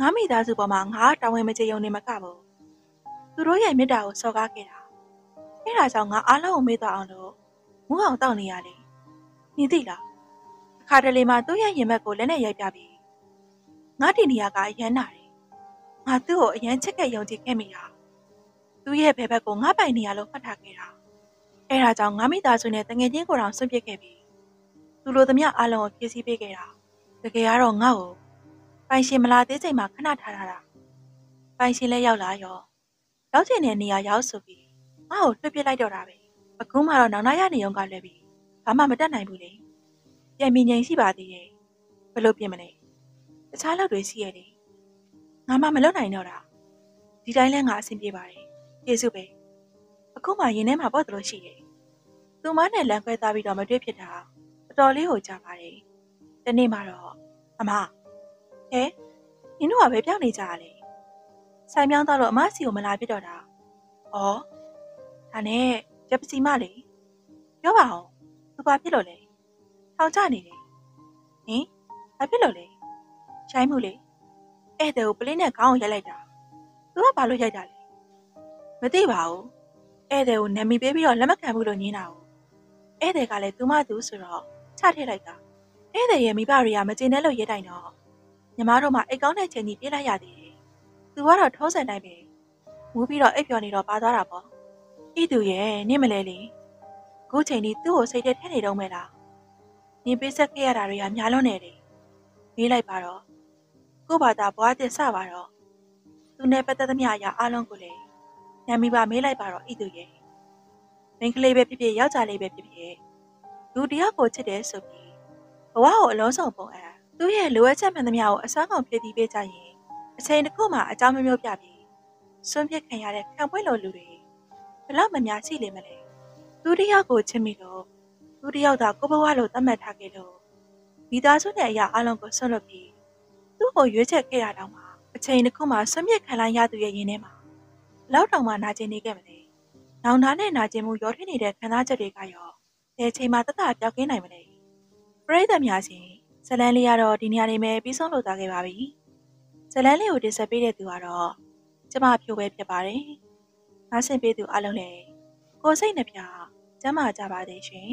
ငါမိသားစုပေါ်မှာငါတာဝန်မကျေယုံနေမကဘူးသူတို့ရဲ့မေတ္တာကိုစော်ကားခဲ့တာအဲဒါကြောင့်ငါအားလုံးကိုမေ့သွားအောင်လို့မူးအောင်တောက်နေရလေမြင်သိလားအခါတလေမှသူ့ရဲ့ရင်ဘက်ကိုလက်နဲ့ရိုက်ပြပြီးငါဒီနေရာကအရန်နာတယ်ငါသူ့ကိုအရန်ချစ်ခဲ့ယုံကြည်ခဲ့မိတာသူ့ရဲ့ဘယ်ဘက်ကိုငါပိုင်နေရလို့မှတ်ထားခဲ့တာအဲဒါကြောင့်ငါမိသားစုနဲ့တငယ်ချင်းကိုတောင်ဆွန့်ပစ်ခဲ့ပြီးသူလိုသမျှအားလုံးကိုဖြည့်ဆည်းပေးခဲ့တာ တကယ်ကတော့ငါ့ကိုပိုင်ရှင်မလာသေးချိန်မှာခဏထားထားတာပိုင်ရှင်လည်းရောက်လာရောရောက်ချင်တဲ့နေရာရောက်ဆိုပြီးငါ့ကိုလွှတ်ပစ်လိုက်တော့တာပဲအခုမှတော့နောင်နာရနေုံကလည်းပြီးဘာမှမတတ်နိုင်ဘူးလေပြန်မြင်ငိမ်ရှိပါသေးတယ်ဘယ်လိုပြင်မလဲတခြားလောက်တွေရှိရတယ်ငါမှမလုပ်နိုင်တော့တာဒီတိုင်းလဲငါအဆင်ပြေပါတယ်ကျေးဇူးပဲအခုမှရင်ထဲမှာပေါ့တလို့ရှိတယ်သူမနဲ့လမ်းခွဲသားပြီးတော့မတွေ့ဖြစ်တာတော်တော်လေးကိုကြာပါတယ် တနေ့မှတော့အမဟဲနင်တို့ကပဲပြောင်းနေကြရလေဆိုင်ပြောင်းတော့လို့အမစီကိုမလာဖြစ်တော့တာဩဒါနဲ့ရပစီမလေပြောပါအောင်သူဘာဖြစ်လို့လဲထောင်ချနေတယ်ဟင်ဘာဖြစ်လို့လဲရှိုင်းမှုလေဧည့်သည်ကိုပလင်းနဲ့ခေါင်းကိုရိုက်လိုက်တာသူကဘာလို့ရိုက်တာလဲမသိပါဘူးဧည့်သည်ကိုနာမည်ပေးပြီးတော့လက်မခံဘူးလို့ညင်းတာကိုဧည့်သည်ကလည်းသူမသူဆိုတော့ချထည့်လိုက်တာ ဧည့်သည်ရဲ့မိဘတွေကမကျေနပ်လို့ရဲတိုင်တော့ညီမတို့မှအိတ်ကောင်းတဲ့ချိန်ကြီးပြေးလိုက်ရသေးတယ်သူကတော့ထုံးစံတိုင်းပဲမူးပြီးတော့အိပ်ပျော်နေတော့ပါသွားတာပေါ့ဣသူရဲ့နင့်မလဲလေခုချိန်ဒီသူ့ကိုစိတ်ထဲထည့်နေတော့မဲ့လားနင်ပေးဆက်ခဲ့ရတာတွေကများလွန်းနေတယ်မေးလိုက်ပါတော့ကို့ဘာသာဘွားတင်စပါတော့သူနဲ့ပတ်သက်သမျှအရာအလုံးကိုလည်းညံမိပါမေးလိုက်ပါတော့ဣသူရဲ့မင်းကလေးပဲဖြစ်ဖြစ်ယောက်ျားလေးပဲဖြစ်ဖြစ်လူတယောက်ကိုချစ်တယ်ဆိုပြီး ဘဝကိုအလုံးစုံပုံအပ်သူ့ရဲ့လိုအပ်ချက်မှန်သမျှကိုအစွမ်းကုန်ဖြည့်ဆည်းပေးကြရင်အချိန်တစ်ခုမှအကြောင်းမျိုးမျိုးပြပြီးစွန့်ပစ်ခံရတဲ့ခံပွဲလိုလူတွေဘလောက်မများရှိလိမ့်မလဲသူတယောက်ကိုချစ်မိလို့သူတယောက်သာကိုဘဝလိုသတ်မှတ်ထားခဲ့လို့မိသားစုနဲ့အရာအလုံးကိုဆွတ်လွတ်ပြီးသူ့ကိုရွေးချယ်ခဲ့တာတောင်မှအချိန်တစ်ခုမှဆွန့်ပစ်ခံလိုက်ရသူရဲ့ရင်ထဲမှာလောက်တောင်မှနာကျင်နေခဲ့မလဲနောင်နာနဲ့နာကျင်မှုရောထွေးနေတဲ့ခံစားချက်တွေကရောဘယ်ချိန်မှတသက်ပြောက်ကင်းနိုင်မလဲ ပရိသတ်များရှင်ဇလန်းလေးကတော့ဒီနေရာနေမဲ့ပြီးဆုံးလို့သားခဲ့ပါပြီဇလန်းလေးကိုတင်ဆက်ပေးတဲ့သူကတော့ကျမဖြိုးပဲဖြစ်ပါတယ်နားဆင်ပေးသူအလုံးလည်းကိုယ်စိတ်နှပြကျမကြပါသေးရှင်